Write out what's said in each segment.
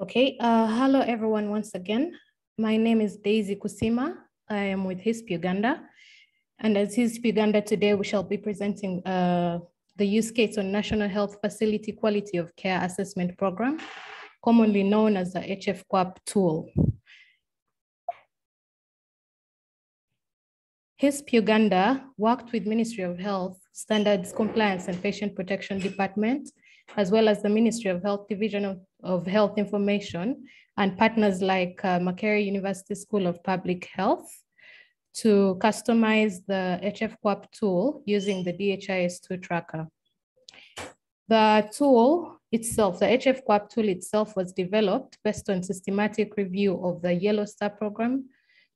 Okay, uh, hello everyone once again. My name is Daisy Kusima. I am with HISP Uganda. And as HISP Uganda today, we shall be presenting uh, the use case on National Health Facility Quality of Care Assessment Program, commonly known as the HFQAP tool. HISP Uganda worked with Ministry of Health, Standards Compliance and Patient Protection Department, as well as the Ministry of Health Division of, of Health Information and partners like uh, Makerere University School of Public Health to customize the HFQAP tool using the DHIS2 tracker. The tool itself, the HFQAP tool itself was developed based on systematic review of the Yellow Star program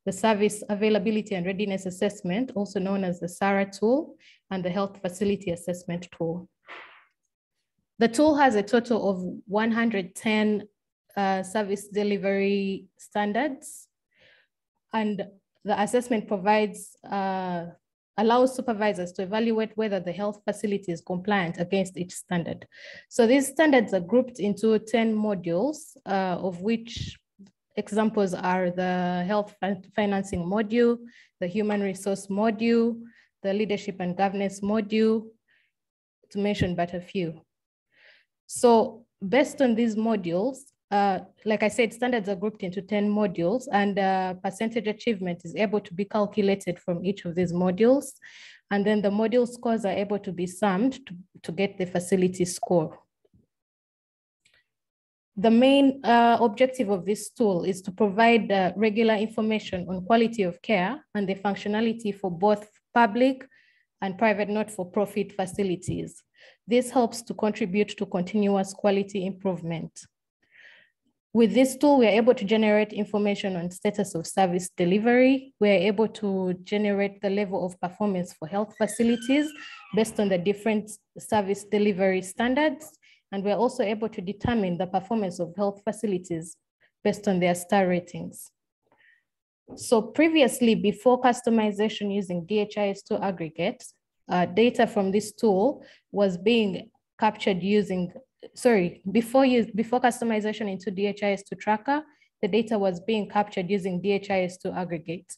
the Service Availability and Readiness Assessment, also known as the SARA tool, and the Health Facility Assessment tool. The tool has a total of 110 uh, service delivery standards, and the assessment provides uh, allows supervisors to evaluate whether the health facility is compliant against each standard. So these standards are grouped into 10 modules, uh, of which Examples are the health financing module, the human resource module, the leadership and governance module, to mention but a few. So based on these modules, uh, like I said, standards are grouped into 10 modules and uh, percentage achievement is able to be calculated from each of these modules. And then the module scores are able to be summed to, to get the facility score. The main uh, objective of this tool is to provide uh, regular information on quality of care and the functionality for both public and private not-for-profit facilities. This helps to contribute to continuous quality improvement. With this tool, we are able to generate information on status of service delivery. We are able to generate the level of performance for health facilities based on the different service delivery standards and we're also able to determine the performance of health facilities based on their star ratings. So previously, before customization using DHIS2 aggregates, uh, data from this tool was being captured using, sorry, before, you, before customization into DHIS2 tracker, the data was being captured using DHIS2 aggregate.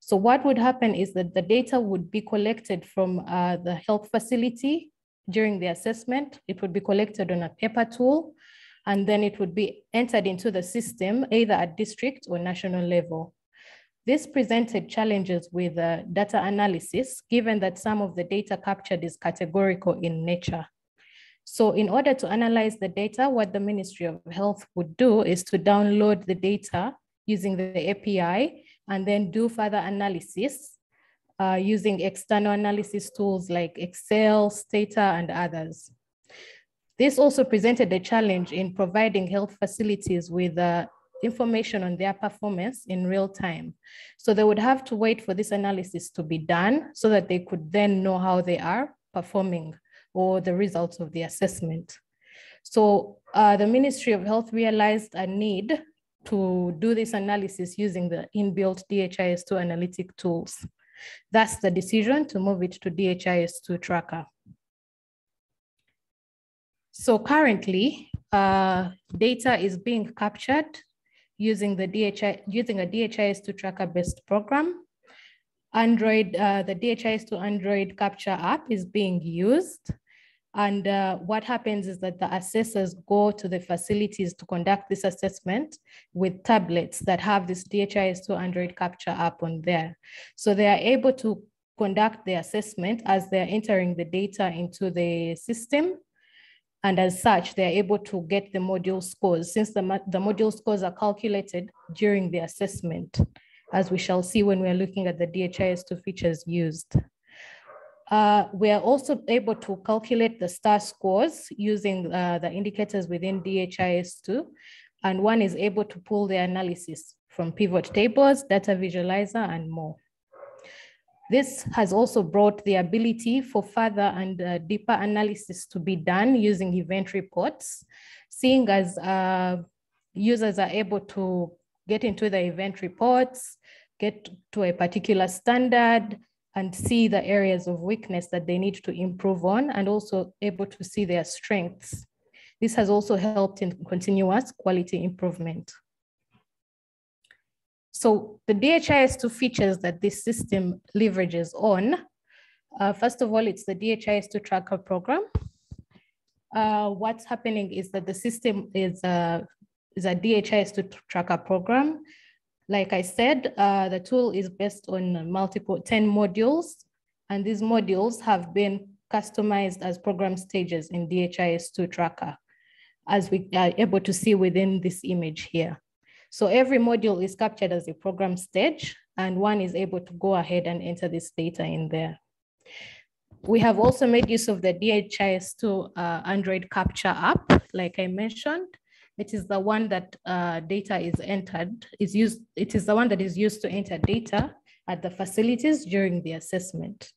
So what would happen is that the data would be collected from uh, the health facility during the assessment. It would be collected on a paper tool, and then it would be entered into the system either at district or national level. This presented challenges with uh, data analysis, given that some of the data captured is categorical in nature. So in order to analyze the data, what the Ministry of Health would do is to download the data using the API and then do further analysis uh, using external analysis tools like Excel, Stata, and others. This also presented a challenge in providing health facilities with uh, information on their performance in real time. So they would have to wait for this analysis to be done so that they could then know how they are performing or the results of the assessment. So uh, the Ministry of Health realized a need to do this analysis using the inbuilt DHIS2 analytic tools. That's the decision to move it to DHIS2 tracker. So currently, uh, data is being captured using the DHI, using a DHIS2 tracker-based program. Android, uh, the DHIS2 Android capture app is being used. And uh, what happens is that the assessors go to the facilities to conduct this assessment with tablets that have this DHIS2 Android capture app on there. So they are able to conduct the assessment as they're entering the data into the system. And as such, they're able to get the module scores since the, the module scores are calculated during the assessment, as we shall see when we're looking at the DHIS2 features used. Uh, we are also able to calculate the star scores using uh, the indicators within DHIS2, and one is able to pull the analysis from pivot tables, data visualizer, and more. This has also brought the ability for further and uh, deeper analysis to be done using event reports, seeing as uh, users are able to get into the event reports, get to a particular standard, and see the areas of weakness that they need to improve on and also able to see their strengths. This has also helped in continuous quality improvement. So the DHIS2 features that this system leverages on, uh, first of all, it's the DHIS2 tracker program. Uh, what's happening is that the system is a, is a DHIS2 tracker program. Like I said, uh, the tool is based on multiple 10 modules, and these modules have been customized as program stages in DHIS2 tracker, as we are able to see within this image here. So every module is captured as a program stage, and one is able to go ahead and enter this data in there. We have also made use of the DHIS2 uh, Android Capture app, like I mentioned. It is the one that uh, data is entered, is used, it is the one that is used to enter data at the facilities during the assessment.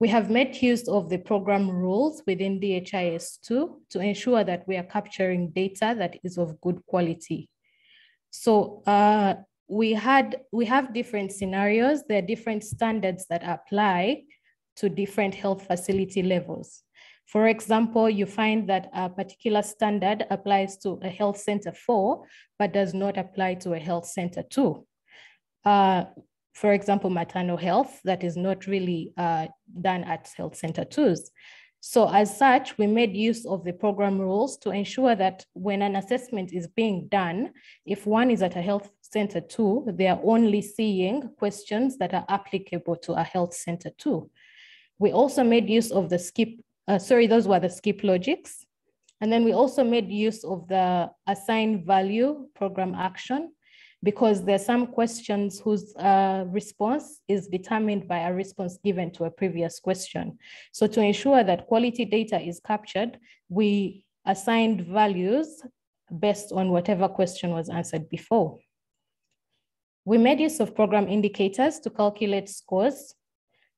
We have made use of the program rules within DHIS2 to ensure that we are capturing data that is of good quality. So uh, we had we have different scenarios. There are different standards that apply to different health facility levels. For example, you find that a particular standard applies to a health center four, but does not apply to a health center two. Uh, for example, maternal health that is not really uh, done at health center twos. So as such, we made use of the program rules to ensure that when an assessment is being done, if one is at a health center two, they are only seeing questions that are applicable to a health center two. We also made use of the skip, uh, sorry, those were the skip logics. And then we also made use of the assign value program action because there are some questions whose uh, response is determined by a response given to a previous question. So to ensure that quality data is captured, we assigned values based on whatever question was answered before. We made use of program indicators to calculate scores,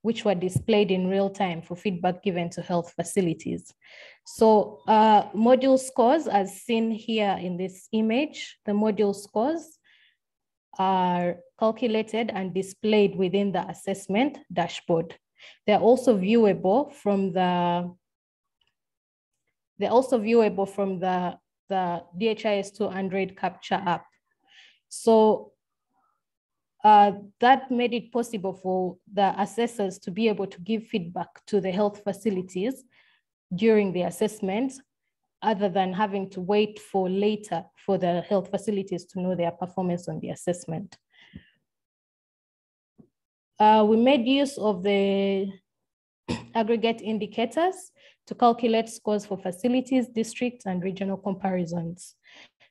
which were displayed in real time for feedback given to health facilities. So uh, module scores, as seen here in this image, the module scores are calculated and displayed within the assessment dashboard. They're also viewable from the they're also viewable from the, the DHIS2 Android Capture app. So uh, that made it possible for the assessors to be able to give feedback to the health facilities during the assessment other than having to wait for later for the health facilities to know their performance on the assessment. Uh, we made use of the aggregate indicators to calculate scores for facilities, districts, and regional comparisons.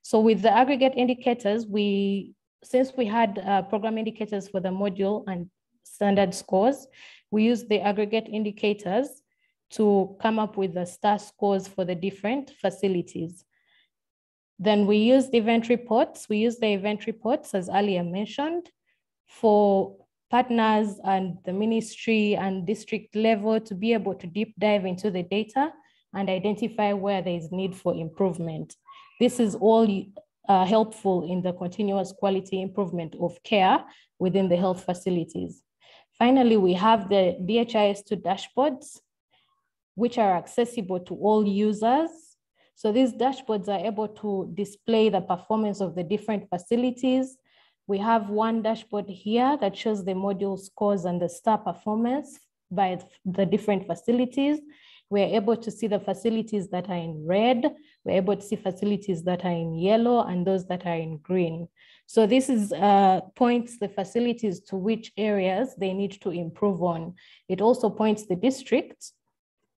So with the aggregate indicators, we since we had uh, program indicators for the module and standard scores, we used the aggregate indicators to come up with the star scores for the different facilities. Then we used event reports. We used the event reports, as earlier mentioned, for partners and the ministry and district level to be able to deep dive into the data and identify where there is need for improvement. This is all uh, helpful in the continuous quality improvement of care within the health facilities. Finally, we have the DHIS2 dashboards which are accessible to all users. So these dashboards are able to display the performance of the different facilities. We have one dashboard here that shows the module scores and the star performance by the different facilities. We're able to see the facilities that are in red. We're able to see facilities that are in yellow and those that are in green. So this is uh, points the facilities to which areas they need to improve on. It also points the districts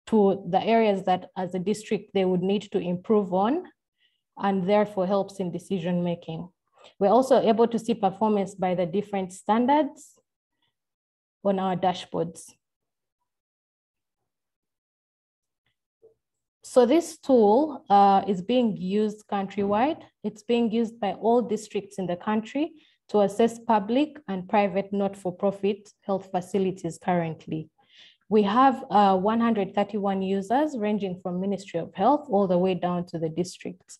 to the areas that as a district they would need to improve on and therefore helps in decision making. We're also able to see performance by the different standards on our dashboards. So this tool uh, is being used countrywide. It's being used by all districts in the country to assess public and private not-for-profit health facilities currently. We have uh, 131 users ranging from Ministry of Health all the way down to the districts.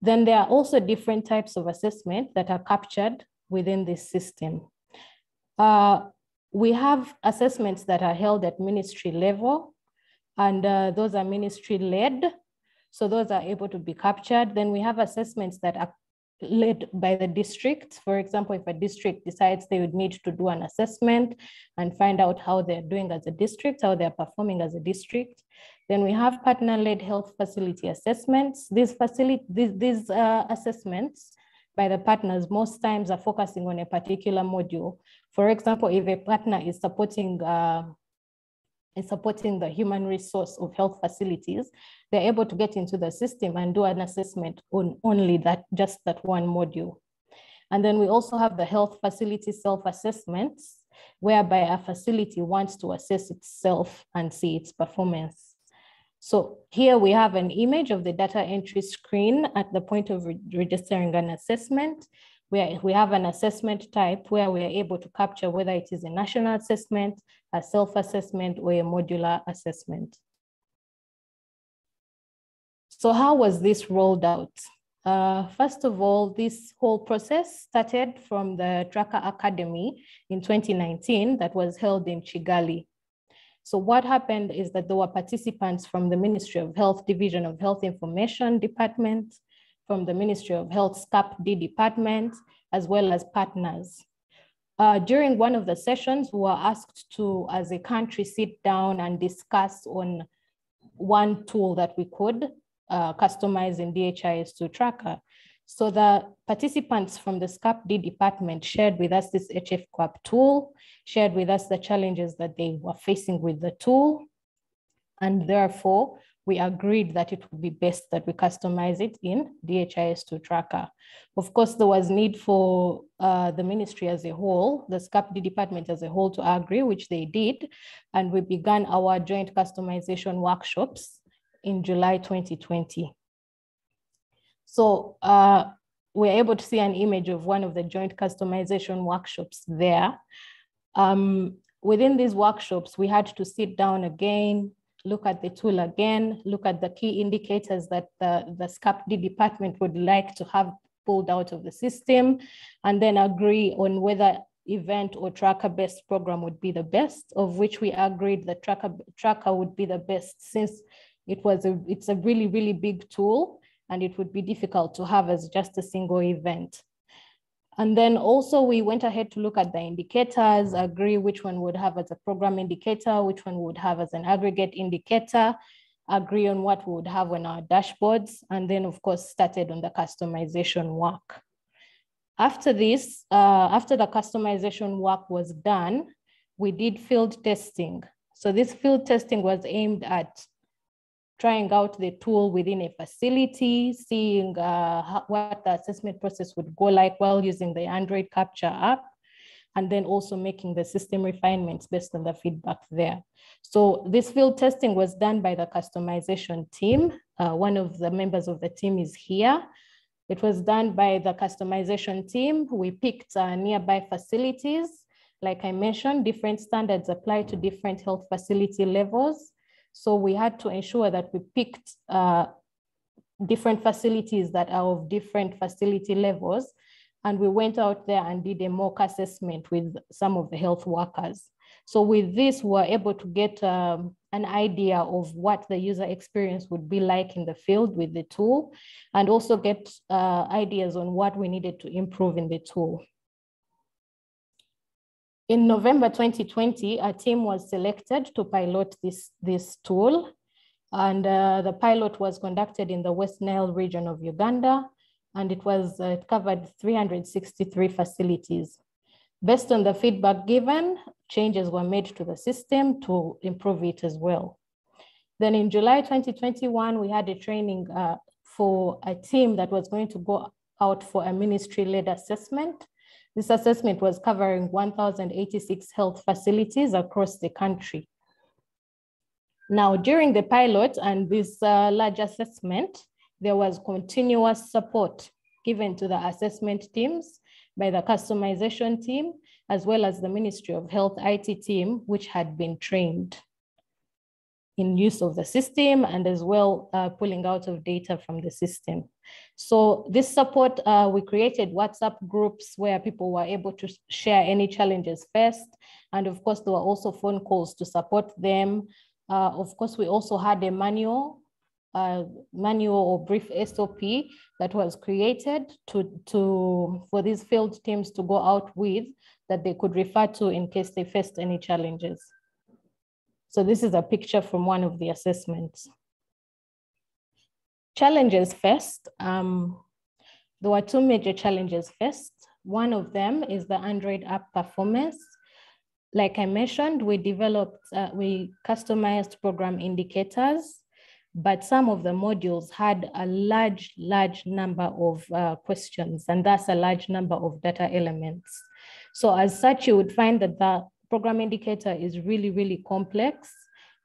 Then there are also different types of assessment that are captured within this system. Uh, we have assessments that are held at ministry level, and uh, those are ministry led. So those are able to be captured. Then we have assessments that are led by the district. For example, if a district decides they would need to do an assessment and find out how they're doing as a district, how they're performing as a district. Then we have partner-led health facility assessments. These, facility, these, these uh, assessments by the partners most times are focusing on a particular module. For example, if a partner is supporting uh, is supporting the human resource of health facilities, they're able to get into the system and do an assessment on only that, just that one module. And then we also have the health facility self-assessments, whereby a facility wants to assess itself and see its performance. So here we have an image of the data entry screen at the point of re registering an assessment where we have an assessment type where we are able to capture whether it is a national assessment, a self-assessment, or a modular assessment. So how was this rolled out? Uh, first of all, this whole process started from the Tracker Academy in 2019 that was held in Kigali. So what happened is that there were participants from the Ministry of Health Division of Health Information Department, from the Ministry of Health SCAP D department, as well as partners. Uh, during one of the sessions, we were asked to, as a country, sit down and discuss on one tool that we could uh, customize in DHIS2 tracker. So the participants from the SCAP D department shared with us this HFQAP tool, shared with us the challenges that they were facing with the tool. And therefore, we agreed that it would be best that we customize it in DHIS2 tracker. Of course, there was need for uh, the ministry as a whole, the SCAPD department as a whole to agree, which they did. And we began our joint customization workshops in July 2020. So uh, we're able to see an image of one of the joint customization workshops there. Um, within these workshops, we had to sit down again, look at the tool again, look at the key indicators that the, the SCAPD department would like to have pulled out of the system, and then agree on whether event or tracker-based program would be the best, of which we agreed the tracker, tracker would be the best since it was a, it's a really, really big tool and it would be difficult to have as just a single event. And then also we went ahead to look at the indicators, agree which one would have as a program indicator, which one would have as an aggregate indicator, agree on what we would have on our dashboards, and then of course started on the customization work. After this, uh, after the customization work was done, we did field testing. So this field testing was aimed at trying out the tool within a facility, seeing uh, what the assessment process would go like while using the Android Capture app, and then also making the system refinements based on the feedback there. So this field testing was done by the customization team. Uh, one of the members of the team is here. It was done by the customization team. We picked uh, nearby facilities. Like I mentioned, different standards apply to different health facility levels. So we had to ensure that we picked uh, different facilities that are of different facility levels. And we went out there and did a mock assessment with some of the health workers. So with this, we were able to get um, an idea of what the user experience would be like in the field with the tool, and also get uh, ideas on what we needed to improve in the tool. In November 2020, a team was selected to pilot this, this tool. And uh, the pilot was conducted in the West Nile region of Uganda, and it was uh, it covered 363 facilities. Based on the feedback given, changes were made to the system to improve it as well. Then in July 2021, we had a training uh, for a team that was going to go out for a ministry-led assessment this assessment was covering 1,086 health facilities across the country. Now, during the pilot and this uh, large assessment, there was continuous support given to the assessment teams by the customization team, as well as the Ministry of Health IT team, which had been trained in use of the system and as well uh, pulling out of data from the system. So this support, uh, we created WhatsApp groups where people were able to share any challenges first. And of course, there were also phone calls to support them. Uh, of course, we also had a manual uh, manual or brief SOP that was created to, to, for these field teams to go out with that they could refer to in case they faced any challenges. So this is a picture from one of the assessments. Challenges first. Um, there were two major challenges first. One of them is the Android app performance. Like I mentioned, we developed, uh, we customized program indicators, but some of the modules had a large, large number of uh, questions, and that's a large number of data elements. So as such, you would find that the program indicator is really, really complex,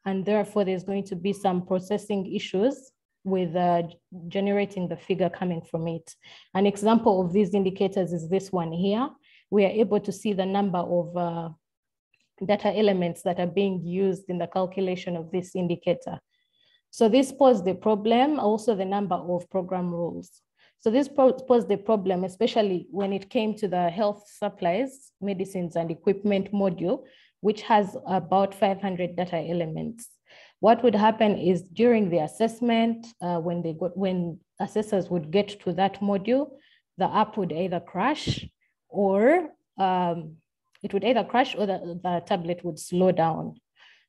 and therefore there's going to be some processing issues with uh, generating the figure coming from it. An example of these indicators is this one here. We are able to see the number of uh, data elements that are being used in the calculation of this indicator. So this posed the problem, also the number of program rules. So this posed the problem, especially when it came to the health supplies, medicines and equipment module, which has about 500 data elements. What would happen is during the assessment, uh, when they got, when assessors would get to that module, the app would either crash or um, it would either crash or the, the tablet would slow down.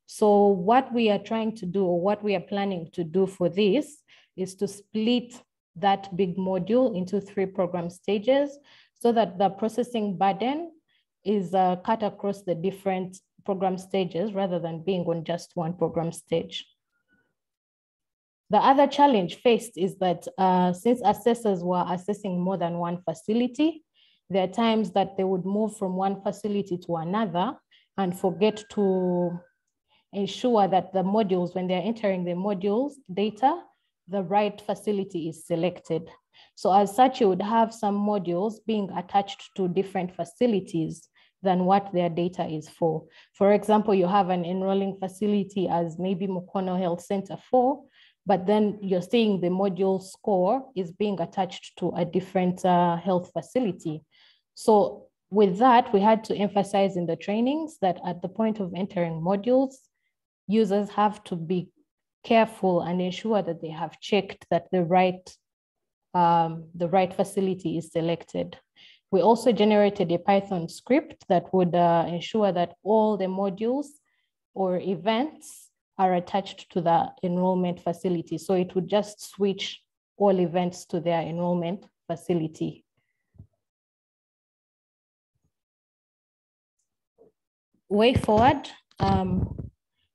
So what we are trying to do or what we are planning to do for this is to split that big module into three program stages so that the processing burden is uh, cut across the different program stages rather than being on just one program stage. The other challenge faced is that uh, since assessors were assessing more than one facility, there are times that they would move from one facility to another and forget to ensure that the modules, when they're entering the modules data, the right facility is selected. So as such, you would have some modules being attached to different facilities than what their data is for. For example, you have an enrolling facility as maybe Mukono Health Center 4, but then you're seeing the module score is being attached to a different uh, health facility. So with that, we had to emphasize in the trainings that at the point of entering modules, users have to be careful and ensure that they have checked that the right, um, the right facility is selected. We also generated a Python script that would uh, ensure that all the modules or events are attached to the enrollment facility. So it would just switch all events to their enrollment facility. Way forward, um,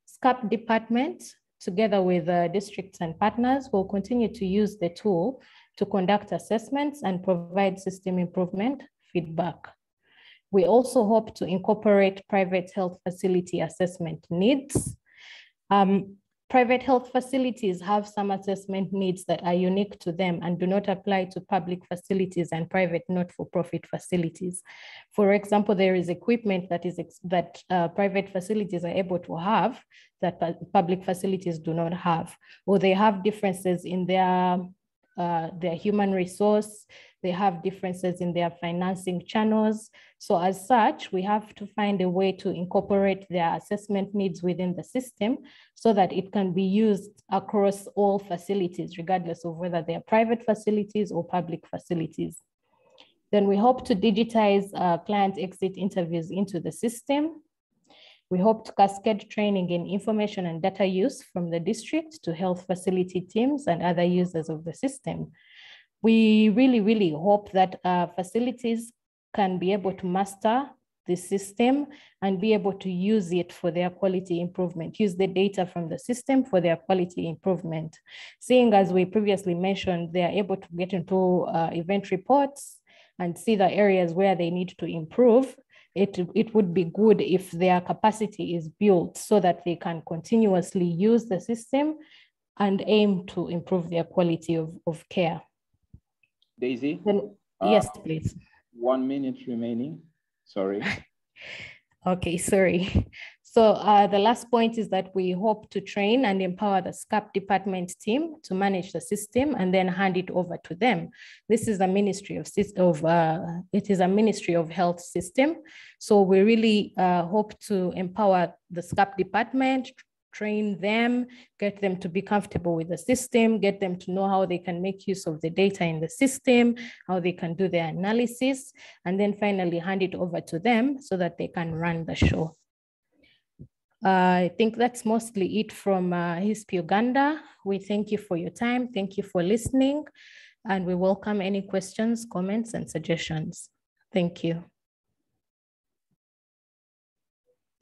SCAP department, together with uh, districts and partners, will continue to use the tool to conduct assessments and provide system improvement feedback. We also hope to incorporate private health facility assessment needs. Um, private health facilities have some assessment needs that are unique to them and do not apply to public facilities and private not-for-profit facilities. For example, there is equipment that is that uh, private facilities are able to have that public facilities do not have, or they have differences in their uh, their human resource, they have differences in their financing channels. So as such, we have to find a way to incorporate their assessment needs within the system so that it can be used across all facilities, regardless of whether they are private facilities or public facilities. Then we hope to digitize uh, client exit interviews into the system we hope to cascade training in information and data use from the district to health facility teams and other users of the system. We really, really hope that uh, facilities can be able to master the system and be able to use it for their quality improvement, use the data from the system for their quality improvement. Seeing as we previously mentioned, they are able to get into uh, event reports and see the areas where they need to improve it, it would be good if their capacity is built so that they can continuously use the system and aim to improve their quality of, of care. Daisy? Then, uh, yes, please. One minute remaining, sorry. okay, sorry. So uh, the last point is that we hope to train and empower the SCAP department team to manage the system and then hand it over to them. This is a ministry of, of uh, it is a ministry of health system. So we really uh, hope to empower the SCAP department, train them, get them to be comfortable with the system, get them to know how they can make use of the data in the system, how they can do their analysis, and then finally hand it over to them so that they can run the show. Uh, I think that's mostly it from uh, HISP Uganda. We thank you for your time. Thank you for listening. And we welcome any questions, comments, and suggestions. Thank you.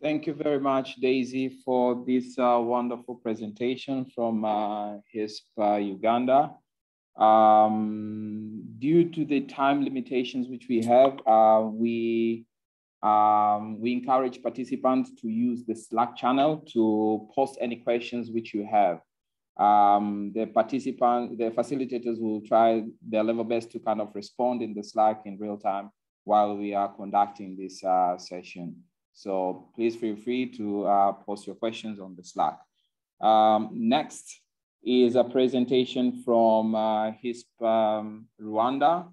Thank you very much, Daisy, for this uh, wonderful presentation from uh, HISP Uganda. Um, due to the time limitations which we have, uh, we um, we encourage participants to use the Slack channel to post any questions which you have. Um, the participants, the facilitators will try their level best to kind of respond in the Slack in real time while we are conducting this uh, session. So please feel free to uh, post your questions on the Slack. Um, next is a presentation from uh, HISP um, Rwanda.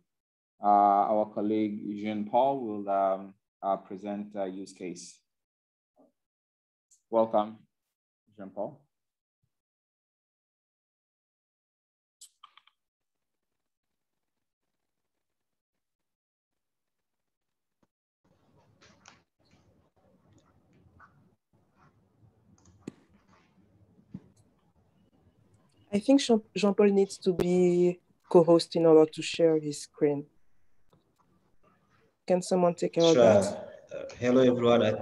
Uh, our colleague Jean Paul will um, uh, present a use case. Welcome, Jean Paul. I think Jean-Paul needs to be co-host in order to share his screen. Can someone take care sure. of that? Uh, hello, everyone. I...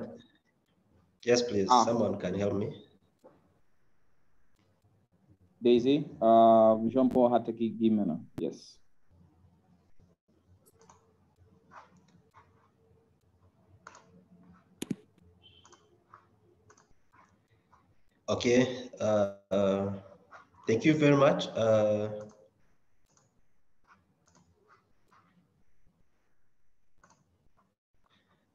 Yes, please. Ah. Someone can help me. Daisy, uh, Jean-Paul Hategekimana. Yes. Okay. Uh, uh Thank you very much. Uh,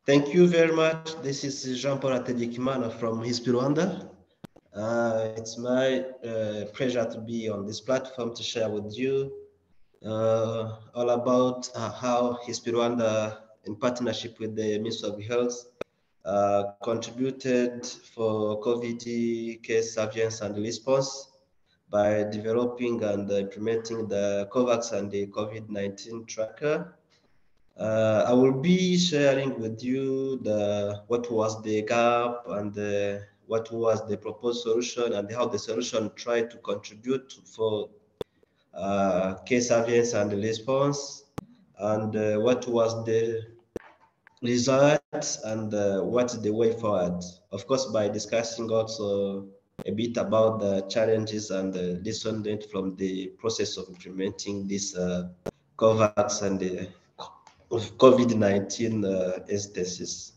thank you very much. This is Jean-Paul Hategekimana from HISP Rwanda. Uh, it's my uh, pleasure to be on this platform to share with you uh, all about how HISP Rwanda, in partnership with the Ministry of Health, uh, contributed for COVID case surveillance and response by developing and implementing the COVAX and the COVID-19 tracker. Uh, I will be sharing with you the what was the gap and the, what was the proposed solution and how the solution tried to contribute for uh, case surveillance and response and uh, what was the results and uh, what's the way forward. Of course, by discussing also a bit about the challenges and the lesson learned from the process of implementing this uh, COVAX and the COVID-19 uh, instances.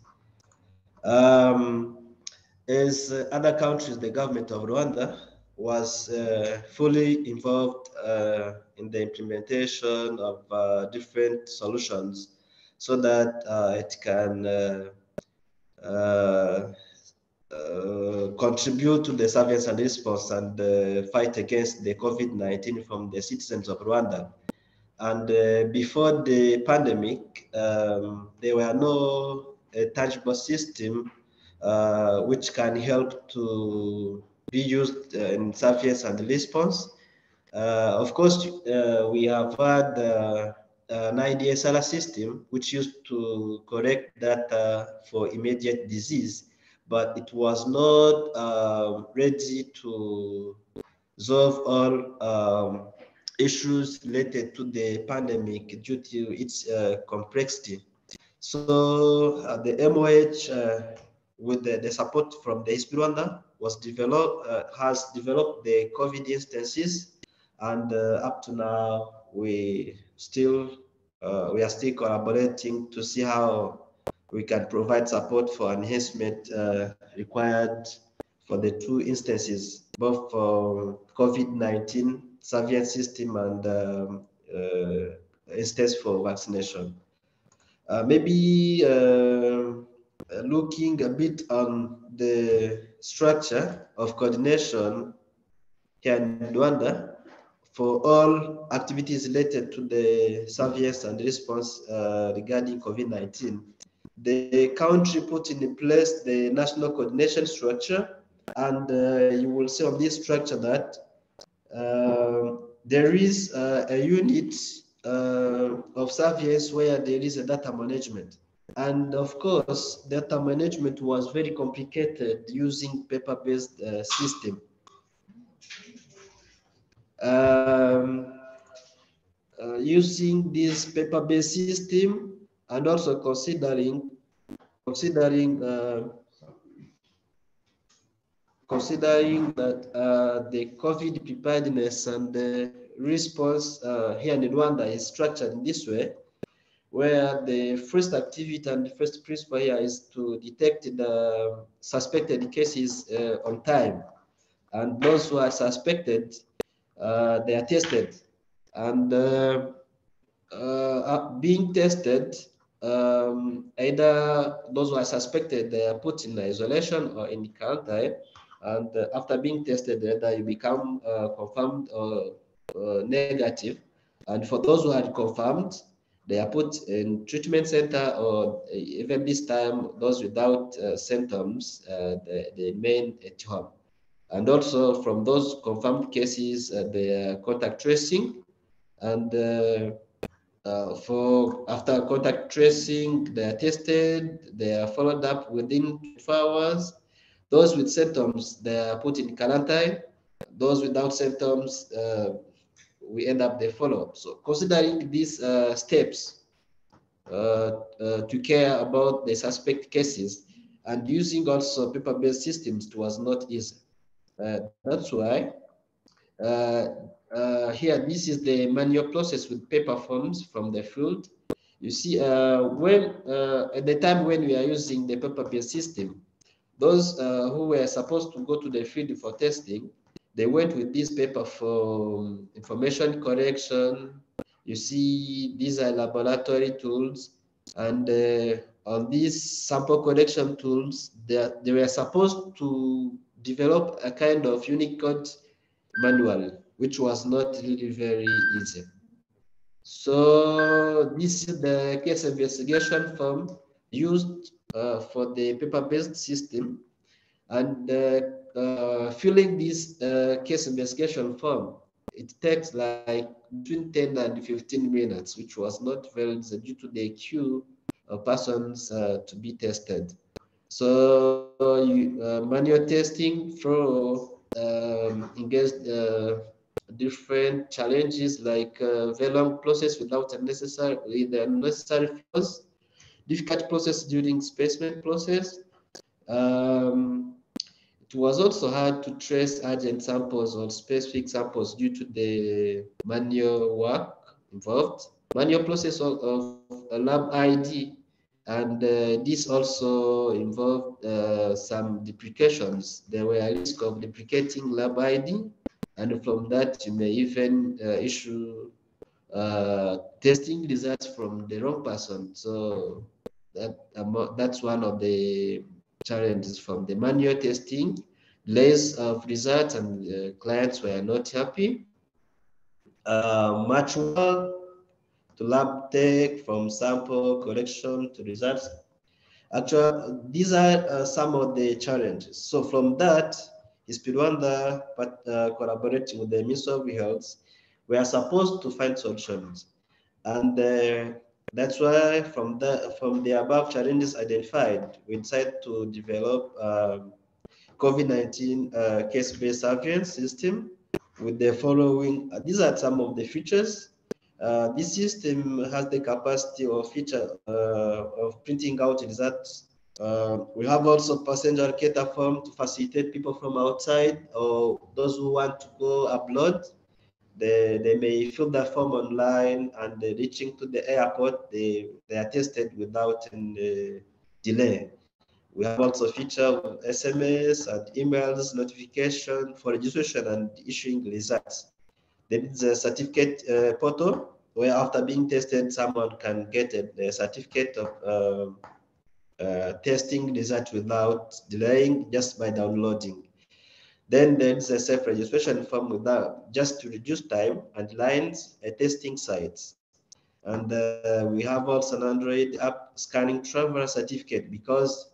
Um, as other countries, the government of Rwanda was uh, fully involved uh, in the implementation of uh, different solutions so that uh, it can uh, contribute to the surveillance and response and the fight against the COVID-19 from the citizens of Rwanda. And uh, before the pandemic, um, there were no uh, tangible system uh, which can help to be used uh, in surveillance and response. of course, we have had an IDSR system which used to collect data for immediate disease but it was not um, ready to solve all um, issues related to the pandemic due to its uh, complexity. So uh, the MOH, uh, with the, the, support from the HISP Rwanda, was developed, uh, has developed the COVID instances, and uh, up to now we still uh, we are still collaborating to see how we can provide support for enhancement uh, required for the two instances, both for COVID-19 surveillance system and um, uh, instance for vaccination. Uh, maybe uh, looking a bit on the structure of coordination here in Rwanda for all activities related to the surveillance and response uh, regarding COVID-19 the country put in place the national coordination structure And uh, you will see on this structure that uh, there is uh, a unit uh, of Sapiens where there is a data management. And of course, data management was very complicated using paper-based uh, system. Um, uh, using this paper-based system and also considering considering uh, considering that uh, the COVID preparedness and the response uh, here in Rwanda is structured in this way, where the first activity and the first principle here is to detect the suspected cases uh, on time. And those who are suspected, uh, they are tested. And uh, being tested, um, either those who are suspected, they are put in isolation or in quarantine. And uh, after being tested, either you become confirmed or negative. And for those who are confirmed, they are put in treatment center or even this time, those without uh, symptoms, uh, they, they remain at home. And also from those confirmed cases, uh, they are contact tracing. And for after contact tracing, they are tested, they are followed up within 24 hours. Those with symptoms, they are put in quarantine. Those without symptoms, uh, we end up the follow-up. So considering these uh, steps uh, uh, to care about the suspect cases and using also paper-based systems was not easy. Uh, that's why here, this is the manual process with paper forms from the field. You see, when at the time when we are using the paper-based system, those uh, who were supposed to go to the field for testing, they went with this paper for information correction. You see, these are laboratory tools. And uh, on these sample collection tools, they, they were supposed to develop a kind of Unicode manual, which was not really very easy. So this is the case investigation form used uh, for the paper-based system. And uh, uh, filling this uh, case investigation form, it takes like between 10 and 15 minutes, which was not very easy due to the queue of persons uh, to be tested. So uh, manual testing for um, engaged different challenges like uh, very long process without unnecessary the unnecessary flows, difficult process during specimen process, um, it was also hard to trace urgent samples or specific samples due to the manual work involved. Manual process of, of lab ID, and uh, this also involved uh, some duplications. There were a risk of duplicating lab ID, and from that you may even uh, issue uh, testing results from the wrong person. So that that's one of the challenges from the manual testing, delays of results and uh, clients were not happy. Uh, much work to lab tech from sample collection to results. Actually, these are uh, some of the challenges. So from that, HISP Rwanda, but uh, collaborating with the Ministry of Health, we are supposed to find solutions. And uh, that's why from the, from the above challenges identified, we decided to develop um, COVID-19 uh, case-based surveillance system with the following. Uh, these are some of the features. Uh, this system has the capacity or feature uh, of printing out results. Uh, we have also passenger allocator form to facilitate people from outside or those who want to go abroad they, they may fill the form online and reaching to the airport, they, they are tested without any delay. We have also feature of SMS and emails notification for registration and issuing results. There is a certificate uh, portal where after being tested, someone can get a, a certificate of uh, uh, testing result without delaying just by downloading. Then there's a self-registration form without just to reduce time and lines a testing sites. And uh, we have also an Android app scanning travel certificate because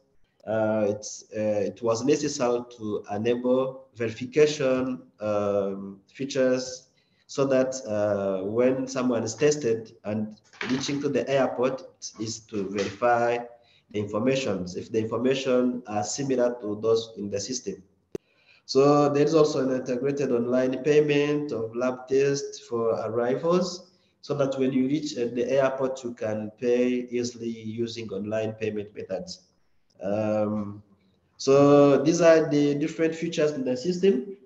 uh, it's, uh, it was necessary to enable verification um, features so that uh, when someone is tested and reaching to the airport is to verify the information if the information are similar to those in the system. So there is also an integrated online payment of lab tests for arrivals so that when you reach the airport, you can pay easily using online payment methods. Um, so these are the different features in the system.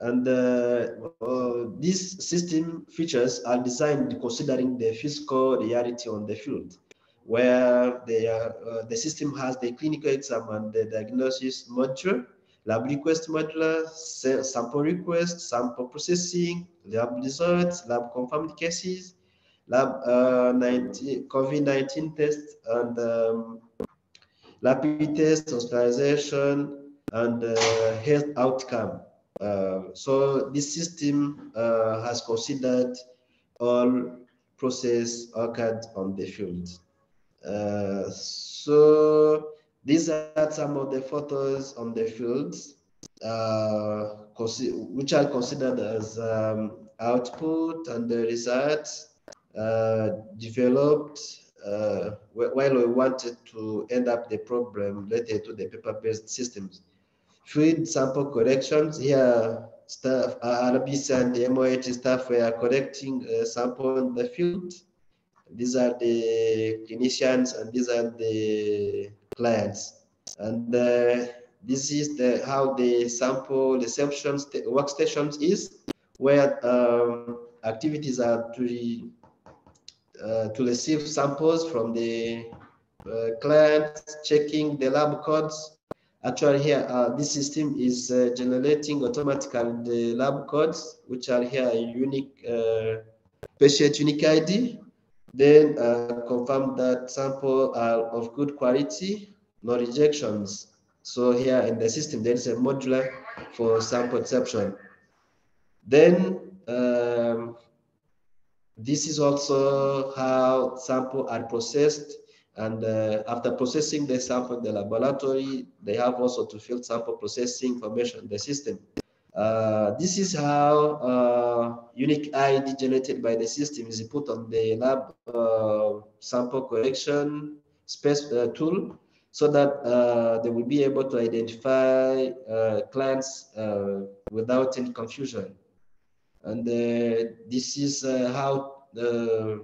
And uh, uh, these system features are designed considering the physical reality on the field, where they are, uh, the system has the clinical exam and the diagnosis module, lab request modular, sample request, sample processing, lab results, lab confirmed cases, lab uh, 19, COVID-19 test, and um, rapid test, hospitalization, and uh, health outcome. Uh, so this system uh, has considered all process occurred on the field. Uh, so these are some of the photos on the fields, uh, which are considered as um, output and the results uh, developed uh, while we wanted to end up the problem related to the paper-based systems. Field sample collections, here staff, uh, RBC and the MOH staff were collecting a sample in the field. These are the clinicians and these are the clients. And uh, this is the how the sample reception workstations is, where um, activities are to uh, to receive samples from the uh, client, checking the lab codes. Actually here, uh, this system is uh, generating automatically the lab codes, which are here a unique patient unique ID. Then confirm that sample are of good quality, no rejections. So here in the system, there is a modular for sample exception. Then um, this is also how sample are processed. And uh, after processing the sample in the laboratory, they have also to fill sample processing information in the system. Uh, this is how uh, unique ID generated by the system is put on the lab uh, sample collection space uh, tool so that uh, they will be able to identify clients without any confusion. And this is how the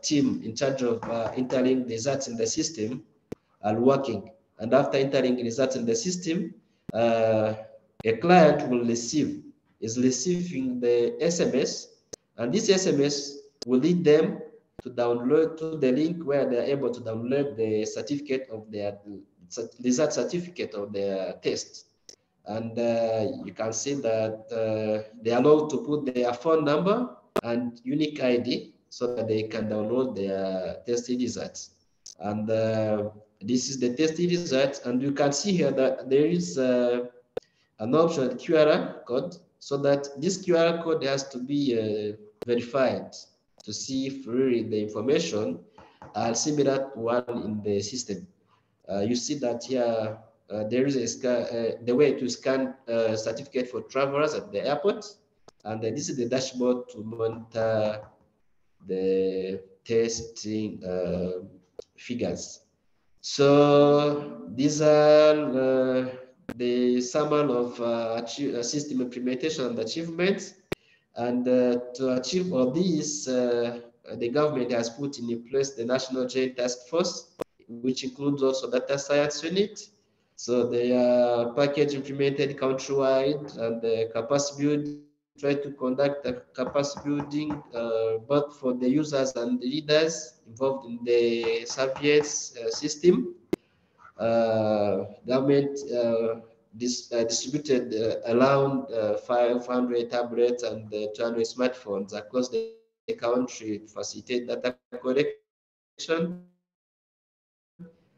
team in charge of entering results in the system are working. And after entering results in the system, a client will receive, is receiving the SMS, and this SMS will lead them to download to the link where they're able to download the certificate of their result certificate of their test. And uh, you can see that uh, they are allowed to put their phone number and unique ID so that they can download their test results. And uh, this is the test results. And you can see here that there is uh, an option QR code so that this QR code has to be uh, verified to see if really the information are similar to one in the system. Uh, you see that here uh, there is a uh, the way to scan uh, certificate for travelers at the airport. And this is the dashboard to monitor the testing figures. So these are the summary of uh, system implementation and achievements. And uh, to achieve all these, uh, the government has put in place the National Joint Task Force, which includes also data science unit, so they are package implemented countrywide and the capacity build try to conduct a capacity building uh, both for the users and the leaders involved in the Sapiens uh, system. Uh, government uh, dis uh, distributed around 500 tablets and 200 smartphones across the country to facilitate data collection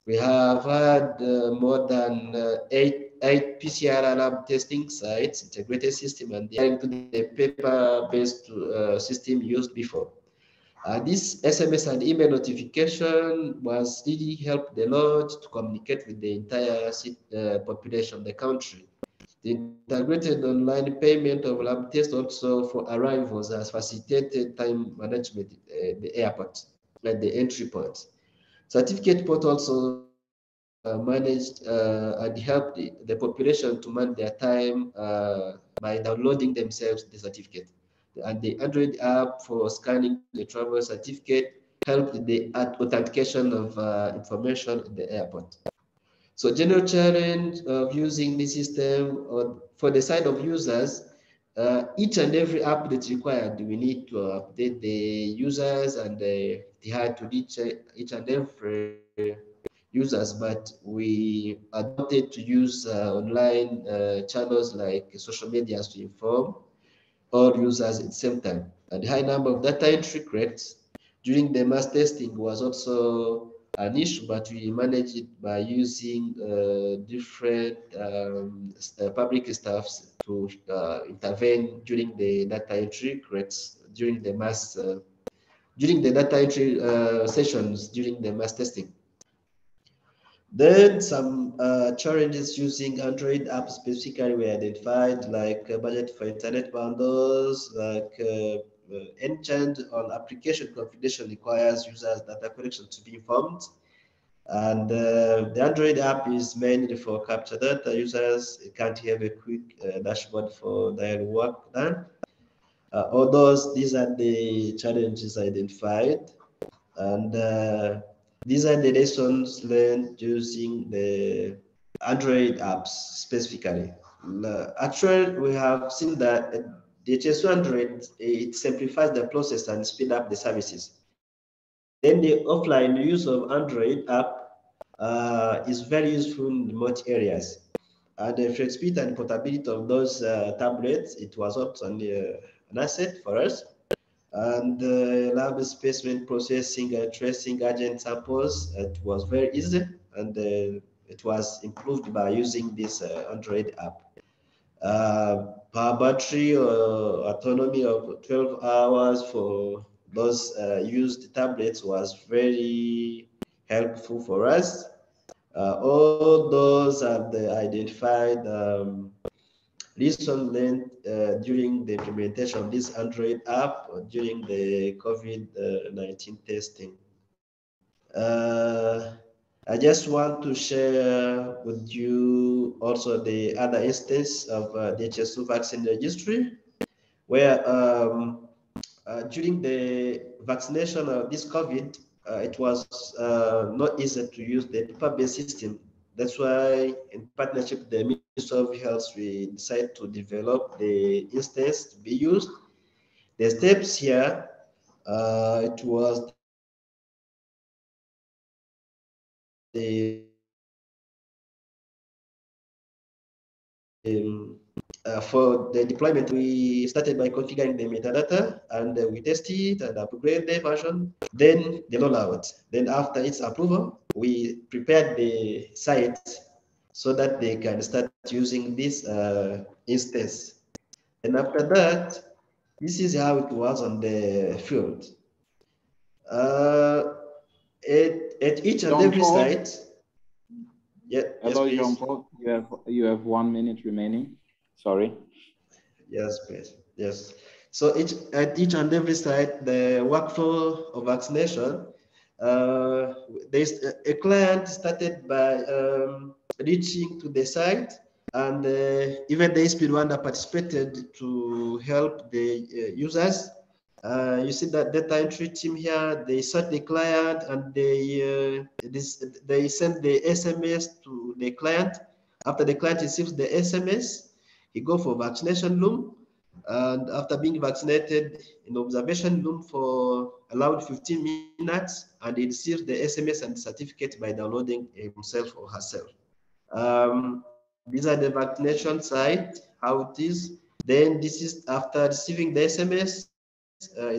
we have had more than eight, eight PCR lab testing sites, integrated system, and they are into the paper-based uh, system used before. Uh, this SMS and email notification was really helped a lot to communicate with the entire uh, population of the country. The integrated online payment of lab tests also for arrivals has facilitated time management at the airport, at the entry point. Certificate port also uh, managed uh, and helped the, the, population to manage their time uh, by downloading themselves the certificate and the Android app for scanning the travel certificate helped the authentication of uh, information at the airport. So general challenge of using this system or for the side of users, uh, each and every app that's required, we need to update the users and they, they had to reach each and every users, but we adopted to use uh, online uh, channels like social media to inform all users at the same time. And the high number of data entry rates during the mass testing was also an issue, but we managed it by using uh, different um, uh, public staffs to uh, intervene during the data entry rates during the mass uh, during the data entry uh, sessions during the mass testing. Then some uh, challenges using Android apps specifically were identified, like uh, budget for internet bundles, like uh, uh Enchant on application configuration requires users data collection to be informed. And uh, the Android app is mainly for capture data. Users can't have a quick uh, dashboard for their work done. all those, these are the challenges identified. And these are the lessons learned using the Android apps specifically. Actually, we have seen that the DHIS2 Android, it simplifies the process and speed up the services. Then the offline use of Android app uh, is very useful in remote areas. And the flexibility and portability of those uh, tablets, it was also an, uh, an asset for us and uh, lab specimen processing and tracing agent samples. It was very easy and uh, it was improved by using this uh, Android app. Uh, power battery or autonomy of 12 hours for those uh, used tablets was very helpful for us. Uh, all those are the identified um, lesson learned uh, during the implementation of this Android app during the COVID-19 testing. Uh, I just want to share with you also the other instance of uh, DHIS2 vaccine registry, where um, uh, during the vaccination of this COVID, uh, it was uh, not easy to use the paper-based system that's why, in partnership with the of Health, we decided to develop the instance to be used. The steps here, uh, it was the um, uh, for the deployment, we started by configuring the metadata and uh, we tested and upgrade the version, then the rollout. Then after its approval, we prepared the site so that they can start using this uh, instance. And after that, this is how it was on the field. Uh, at, at each and every site, yeah. Hello, yes, Jean Paul. You have you have one minute remaining. Sorry. Yes, please. Yes. So each at each and every site, the workflow of vaccination, uh, there's a client started by um, reaching to the site and uh, even the HISP Rwanda participated to help the uh, users. Uh, you see that data entry team here, they search the client and they, uh, this, they send the SMS to the client. After the client receives the SMS, he go for vaccination room, and after being vaccinated in observation room for around 15 minutes, and he receives the SMS and certificate by downloading himself or herself. Um, these are the vaccination site, how it is. Then this is after receiving the SMS, uh,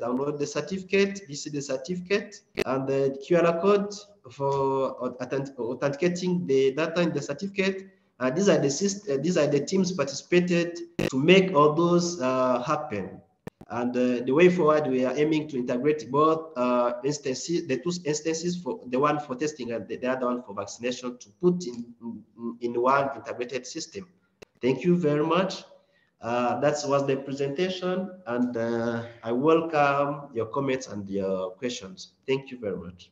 download the certificate, this is the certificate, and the QR code for authenticating the data in the certificate, uh, these are the uh, these are the teams participated to make all those uh, happen. And uh, the way forward, we are aiming to integrate both uh, instances, the two instances for the one for testing and the, the other one for vaccination to put in, in, one integrated system. Thank you very much. Uh, that was the presentation and uh, I welcome your comments and your questions. Thank you very much.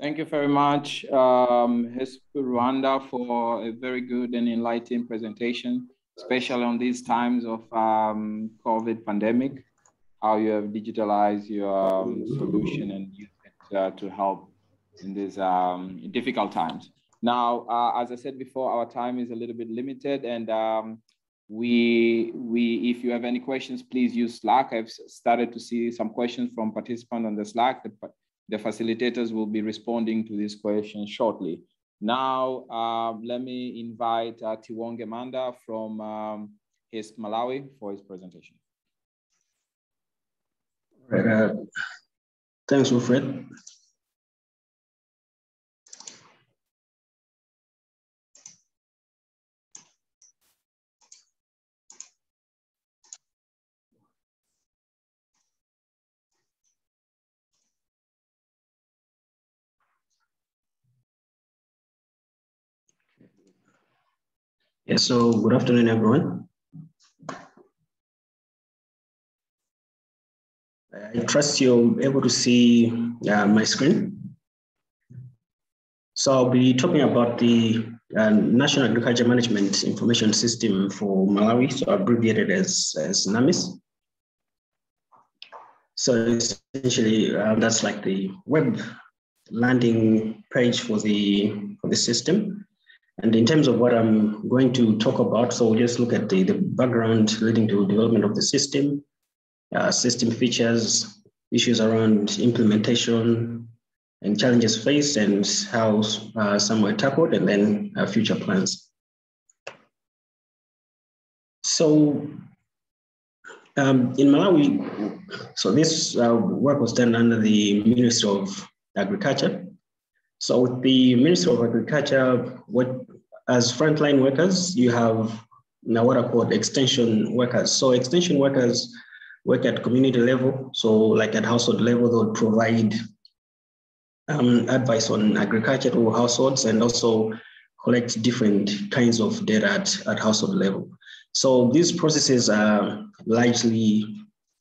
Thank you very much, um, Rwanda, for a very good and enlightening presentation, especially on these times of um, COVID pandemic, how you have digitalized your um, solution and used it uh, to help in these um, difficult times. Now, uh, as I said before, our time is a little bit limited and um, we, we, if you have any questions, please use Slack. I've started to see some questions from participants on the Slack. The, the facilitators will be responding to these questions shortly. Now, uh, let me invite uh, Tiwonge Manda from um, HISP Malawi for his presentation. Uh, thanks, Wilfred. Yeah, so good afternoon, everyone. I trust you're able to see uh, my screen. So I'll be talking about the uh, National Agriculture Management Information System for Malawi, so abbreviated as, as NAMIS. So essentially, uh, that's like the web landing page for the, for the system. And in terms of what I'm going to talk about, so we'll just look at the, the background leading to development of the system, uh, system features, issues around implementation, and challenges faced and how uh, some were tackled, and then uh, future plans. So um, in Malawi, so this uh, work was done under the Ministry of Agriculture. So with the Ministry of Agriculture, what as frontline workers, you have now what are called extension workers. So extension workers work at community level. So like at household level, they'll provide um, advice on agriculture to households and also collect different kinds of data at, at household level. So these processes are largely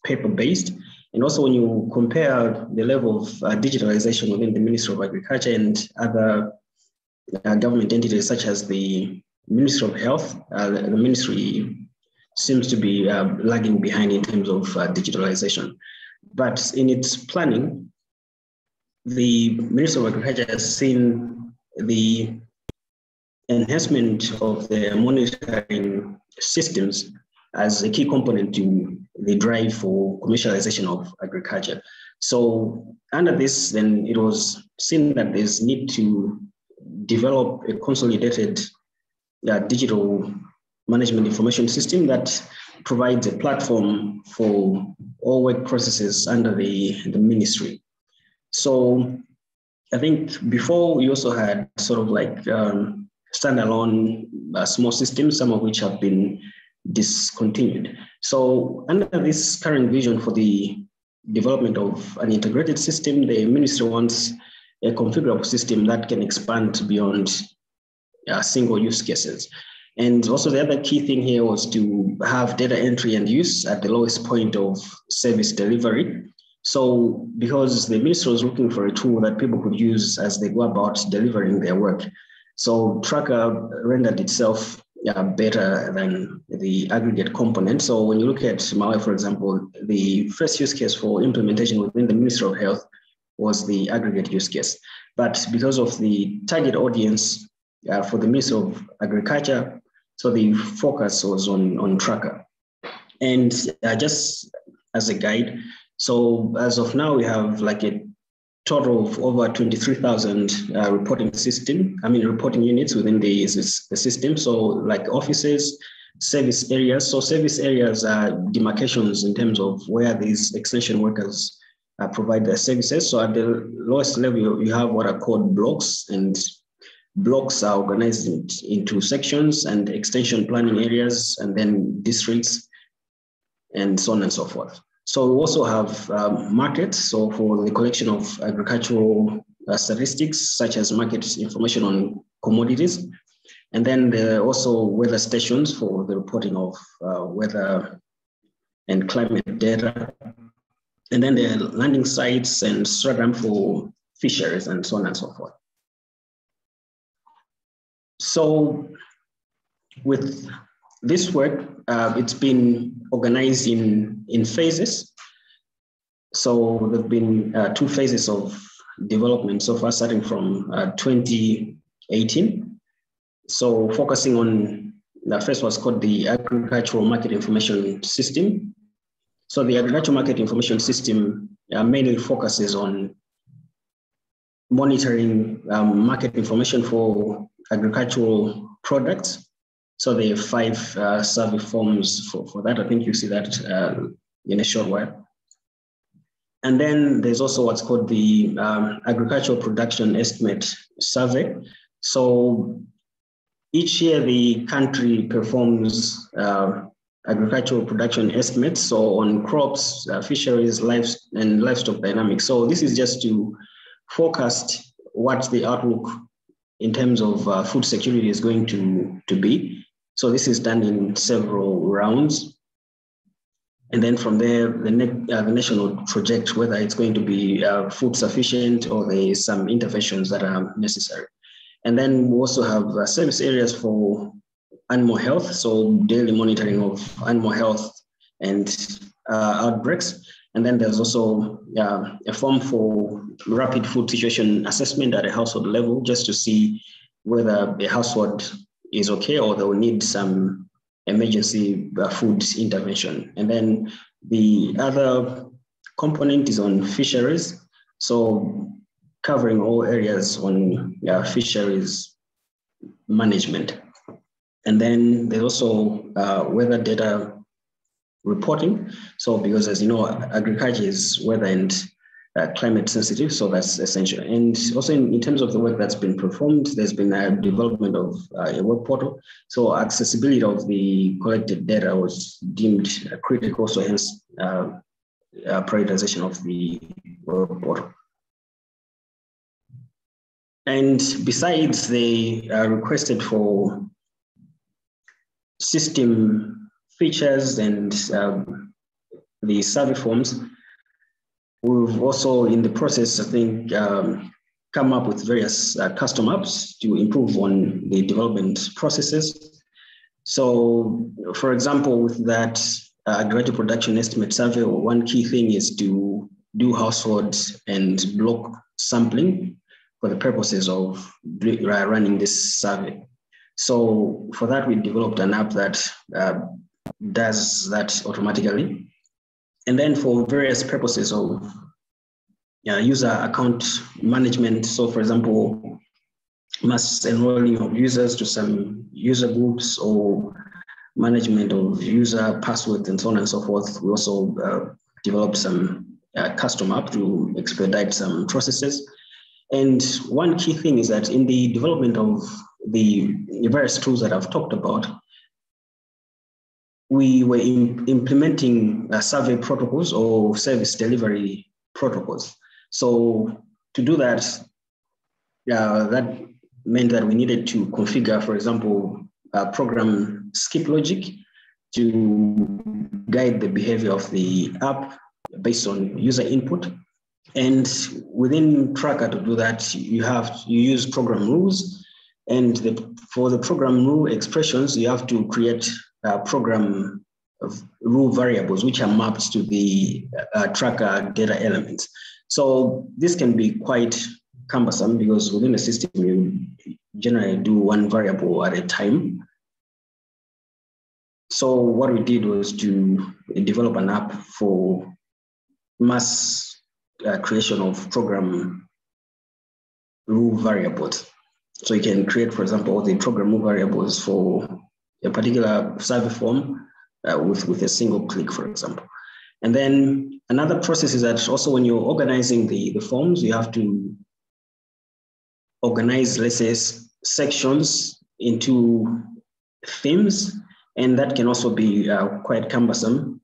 paper-based. And also when you compare the level of uh, digitalization within the Ministry of Agriculture and other uh, government entities such as the Ministry of Health, uh, the, the, ministry seems to be uh, lagging behind in terms of uh, digitalization. But in its planning, the Ministry of Agriculture has seen the enhancement of the monitoring systems as a key component to the drive for commercialization of agriculture. So under this, then it was seen that there's need to develop a consolidated digital management information system that provides a platform for all work processes under the, the ministry. So I think before we also had sort of like um, standalone uh, small systems, some of which have been discontinued. So under this current vision for the development of an integrated system, the ministry wants a configurable system that can expand beyond uh, single use cases. And also the other key thing here was to have data entry and use at the lowest point of service delivery. So because the ministry was looking for a tool that people could use as they go about delivering their work. So Tracker rendered itself better than the aggregate component. So when you look at Malawi, for example, the first use case for implementation within the Ministry of Health was the aggregate use case. But because of the target audience uh, for the Ministry of Agriculture, so the focus was on, on tracker. And uh, just as a guide, so as of now, we have like a total of over 23,000 uh, reporting system, I mean, reporting units within the, the system. So like offices, service areas. So service areas are demarcations in terms of where these extension workers uh, provide their services. So at the lowest level, you have what are called blocks, and blocks are organized into sections and extension planning areas, and then districts, and so on and so forth. So we also have um, markets. So for the collection of agricultural uh, statistics, such as market information on commodities, and then there are also weather stations for the reporting of uh, weather and climate data. And then the landing sites and STRADAM for fisheries and so on and so forth. So with this work, uh, it's been organized in, in phases. So there've been uh, two phases of development so far, starting from uh, 2018. So focusing on the first was called the Agricultural Market Information System. So the Agricultural Market Information System uh, mainly focuses on monitoring um, market information for agricultural products. So there are five uh, survey forms for, for that. I think you see that uh, in a short while. And then there's also what's called the um, agricultural production estimate survey. So each year the country performs uh, agricultural production estimates. So on crops, uh, fisheries, life and livestock dynamics. So this is just to forecast what the outlook in terms of uh, food security is going to, to be. So this is done in several rounds. And then from there, the, ne- uh, the nation will project whether it's going to be uh, food sufficient or there's some interventions that are necessary. And then we also have uh, service areas for animal health, so daily monitoring of animal health and uh, outbreaks. And then there's also uh, a form for rapid food situation assessment at a household level, just to see whether a household is okay or they will need some emergency uh, food intervention. And then the other component is on fisheries. So covering all areas on uh, fisheries management. And then there's also uh, weather data reporting. So because as you know, agriculture is weather and uh, climate sensitive, so that's essential. And also in, in, terms of the work that's been performed, there's been a development of uh, a web portal. So accessibility of the collected data was deemed critical, so hence uh, prioritization of the web portal. And besides, they are requested for system features and um, the survey forms. We've also, in the process, I think, um, come up with various uh, custom apps to improve on the development processes. So, for example, with that uh, agricultural production estimate survey, one key thing is to do household and block sampling for the purposes of running this survey. So for that, we developed an app that uh, does that automatically. And then for various purposes of user account management. So for example, mass enrolling of users to some user groups or management of user passwords and so on and so forth. We also uh, developed some uh, custom app to expedite some processes. And one key thing is that in the development of the various tools that I've talked about, we were implementing uh, survey protocols or service delivery protocols. So to do that, uh, that meant that we needed to configure, for example, program skip logic to guide the behavior of the app based on user input. And within Tracker to do that, you have you use program rules, and the, for the program rule expressions, you have to create a program rule variables which are mapped to the uh, Tracker data elements. So this can be quite cumbersome because within the system you generally do one variable at a time. So what we did was to develop an app for mass uh, creation of program rule variables. So you can create, for example, the program variables for a particular survey form uh, with, with a single click, for example. And then another process is that also when you're organizing the, the forms, you have to organize, let's say, sections into themes, and that can also be uh, quite cumbersome.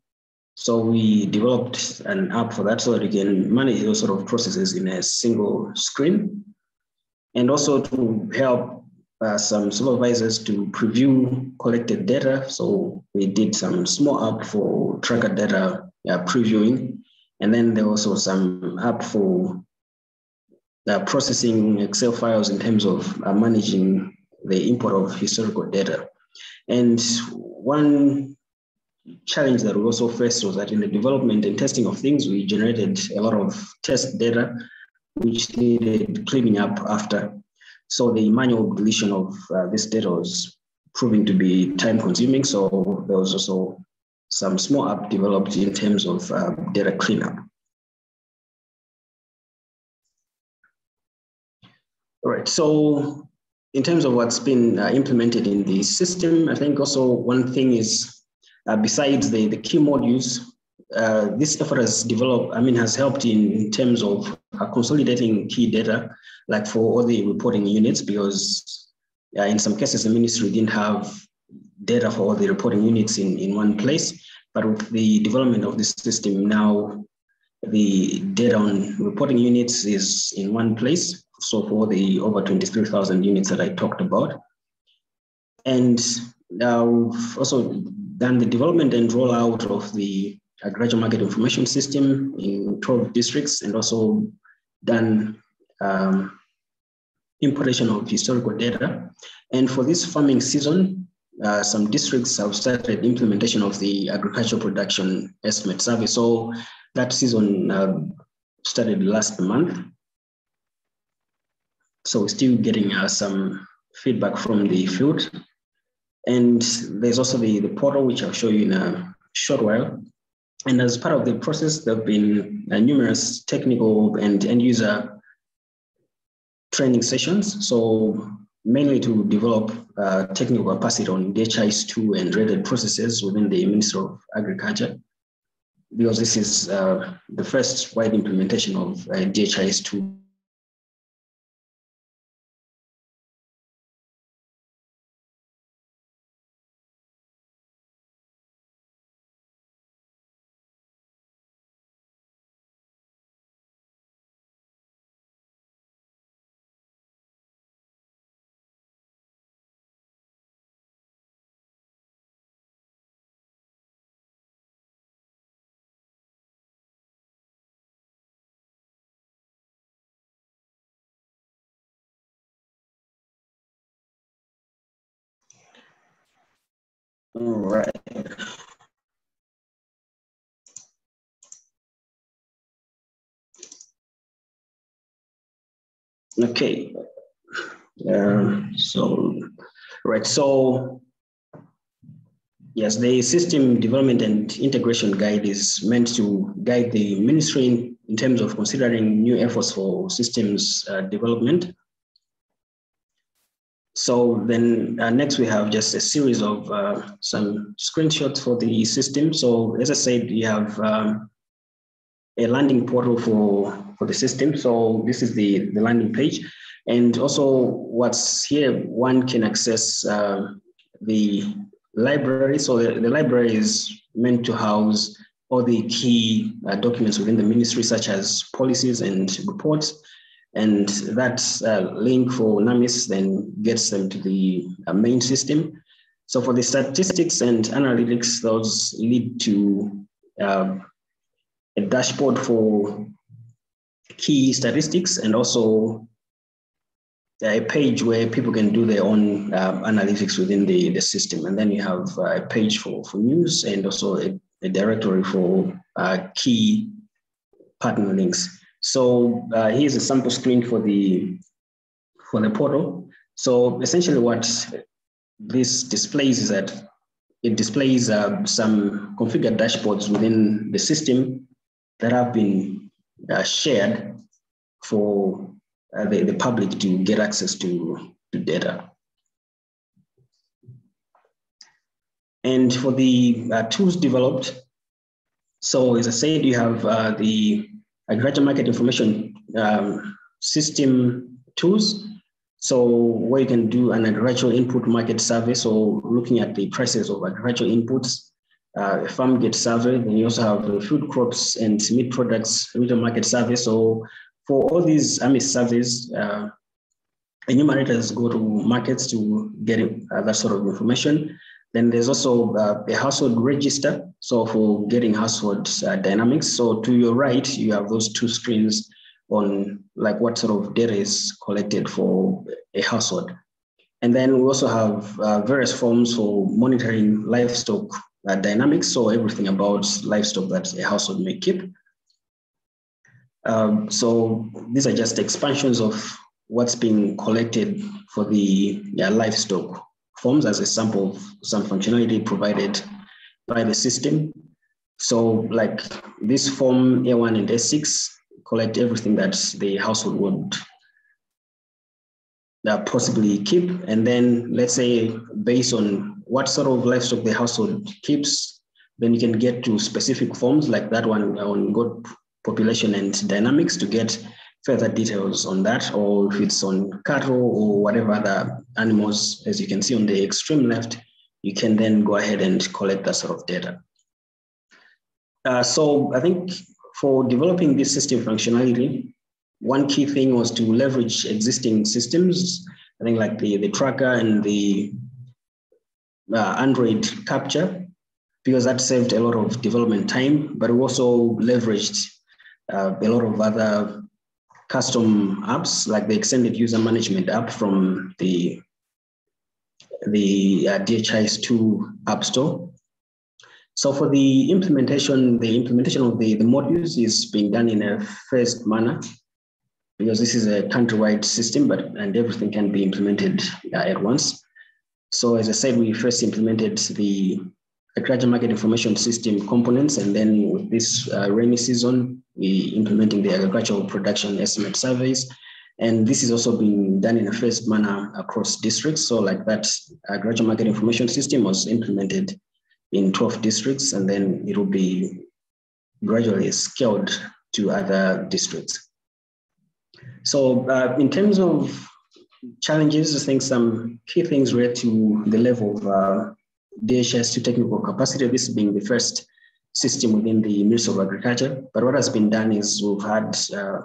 So we developed an app for that so that you can manage those sort of processes in a single screen. And also to help uh, some supervisors to preview collected data. So we did some small app for tracker data uh, previewing. And then there was also some app for uh, processing Excel files in terms of uh, managing the import of historical data. And one challenge that we also faced was that in the development and testing of things, we generated a lot of test data, which needed cleaning up after. So the manual deletion of uh, this data was proving to be time consuming. So there was also some small app developed in terms of uh, data cleanup. All right, so in terms of what's been uh, implemented in the system, I think also one thing is uh, besides the, the key modules, uh, this effort has developed, I mean, has helped in, in terms of uh, consolidating key data, like for all the reporting units, because uh, in some cases, the ministry didn't have data for all the reporting units in, in one place. But with the development of this system now, the data on reporting units is in one place. So for the over 23,000 units that I talked about. And uh, we've also done the development and rollout of the agricultural market information system in 12 districts and also done um, importation of historical data. And for this farming season, uh, some districts have started implementation of the agricultural production estimate survey. So that season uh, started last month. So we're still getting uh, some feedback from the field. And there's also the, the portal, which I'll show you in a short while. And as part of the process, there have been uh, numerous technical and end user training sessions. So mainly to develop uh, technical capacity on DHIS2 and related processes within the Ministry of Agriculture, because this is uh, the first wide implementation of uh, DHIS2 All right. Okay. Um, so, right. So, yes, the system development and integration guide is meant to guide the ministry in, in terms of considering new efforts for systems uh, development so then uh, next we have just a series of uh, some screenshots for the system. So as I said, we have um, a landing portal for, for the system. So this is the, the landing page. And also what's here, one can access uh, the library. So the, the, library is meant to house all the key uh, documents within the ministry, such as policies and reports. And that uh, link for NAMIS then gets them to the uh, main system. So for the statistics and analytics, those lead to uh, a dashboard for key statistics and also a page where people can do their own uh, analytics within the, the system. And then you have a page for, for news and also a, a directory for uh, key partner links. So uh, here's a sample screen for the for the portal. So essentially, what this displays is that it displays uh, some configured dashboards within the system that have been uh, shared for uh, the, the public to get access to, to data. And for the uh, tools developed, so as I said, you have uh, the agriculture market information um, system tools. So where you can do an agricultural input market survey, so looking at the prices of agricultural inputs, uh, farm gate survey, then you also have the food crops and meat products retail market survey. So for all these AMIS surveys, uh, enumerators go to markets to get uh, that sort of information. Then there's also uh, a household register. So for getting household uh, dynamics. So to your right, you have those two screens on like what sort of data is collected for a household. And then we also have uh, various forms for monitoring livestock uh, dynamics. So everything about livestock that a household may keep. Um, so these are just expansions of what's being collected for the yeah, livestock forms as a sample of some functionality provided by the system. So like this form A1 and A6 collect everything that the household would uh, possibly keep. And then let's say based on what sort of livestock the household keeps, then you can get to specific forms like that one on goat population and dynamics to get further details on that, or if it's on cattle or whatever other animals, as you can see on the extreme left, you can then go ahead and collect that sort of data. Uh, so I think for developing this system functionality, one key thing was to leverage existing systems. I think like the, the tracker and the uh, Android capture, because that saved a lot of development time, but we also leveraged uh, a lot of other custom apps like the extended user management app from the the uh, DHIS2 App Store. So for the implementation, the implementation of the, the modules is being done in a phased manner because this is a countrywide system, but and everything can be implemented uh, at once. So as I said, we first implemented the agriculture market information system components, and then with this uh, rainy season, we implementing the agricultural production estimate surveys. And this is also being done in a phased manner across districts. So like that agriculture market information system was implemented in 12 districts, and then it will be gradually scaled to other districts. So uh, in terms of challenges, I think some key things relate to the level of uh, DHIS2 technical capacity, this being the first system within the Ministry of Agriculture. But what has been done is we've had uh,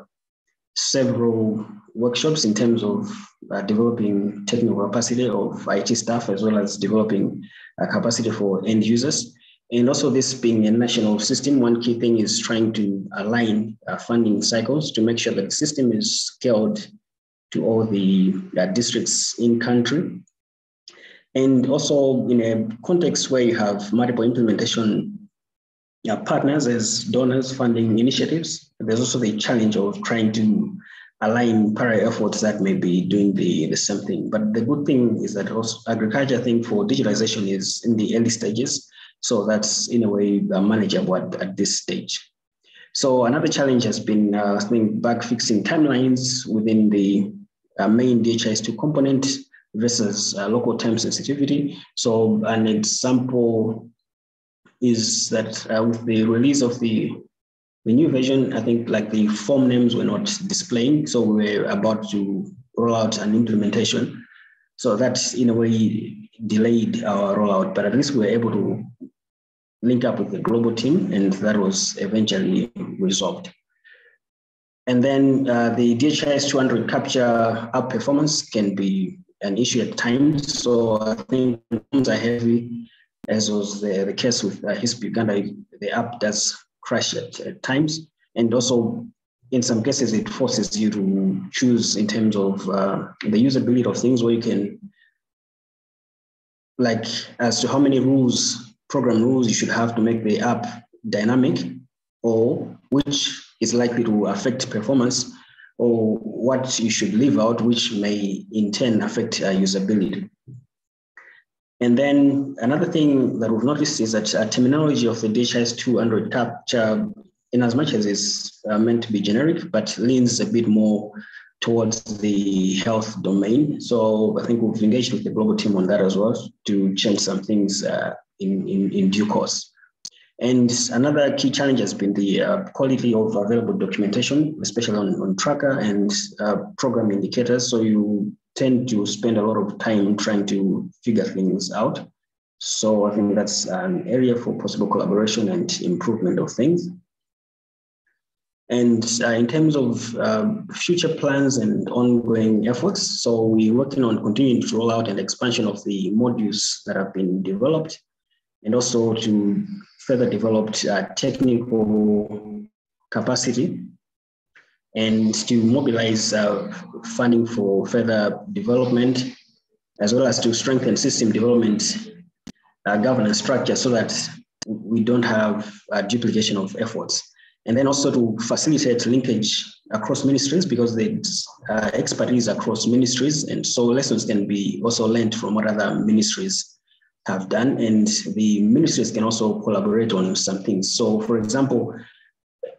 several workshops in terms of uh, developing technical capacity of IT staff as well as developing uh, capacity for end users. And also this being a national system, one key thing is trying to align uh, funding cycles to make sure that the system is scaled to all the uh, districts in country and also in a context where you have multiple implementation partners as donors funding initiatives, there's also the challenge of trying to align parallel efforts that may be doing the, the same thing. But the good thing is that also agriculture, I think, for digitalization is in the early stages. So that's in a way uh, manageable at, at this stage. So another challenge has been, uh, I think, bug fixing timelines within the uh, main DHIS2 component versus uh, local time sensitivity. So an example is that uh, with the release of the, the new version, I think like the form names were not displaying. So we we're about to roll out an implementation. So that in a way delayed our rollout, but at least we were able to link up with the global team and that was eventually resolved. And then uh, the DHIS2 Android capture app performance can be an issue at times. So I think forms are heavy, as was the, the case with uh, Uganda, the app does crash at, at times. And also, in some cases, it forces you to choose in terms of uh, the usability of things where you can, like, as to how many rules, program rules you should have to make the app dynamic, or which is likely to affect performance or what you should leave out, which may in turn affect uh, usability. And then another thing that we've noticed is that terminology of the DHIS2 Android capture, in as much as it's uh, meant to be generic, but leans a bit more towards the health domain. So I think we've engaged with the global team on that as well to change some things uh, in, in, in due course. And another key challenge has been the uh, quality of available documentation, especially on, on tracker and uh, program indicators. So you tend to spend a lot of time trying to figure things out. So I think that's an area for possible collaboration and improvement of things. And uh, in terms of uh, future plans and ongoing efforts, so we're working on continuing to roll out an expansion of the modules that have been developed and also to further develop uh, technical capacity and to mobilize uh, funding for further development, as well as to strengthen system development uh, governance structure so that we don't have duplication of efforts. And then also to facilitate linkage across ministries because there's uh, expertise across ministries. And so lessons can be also learned from other ministries have done. And the ministries can also collaborate on some things. So for example,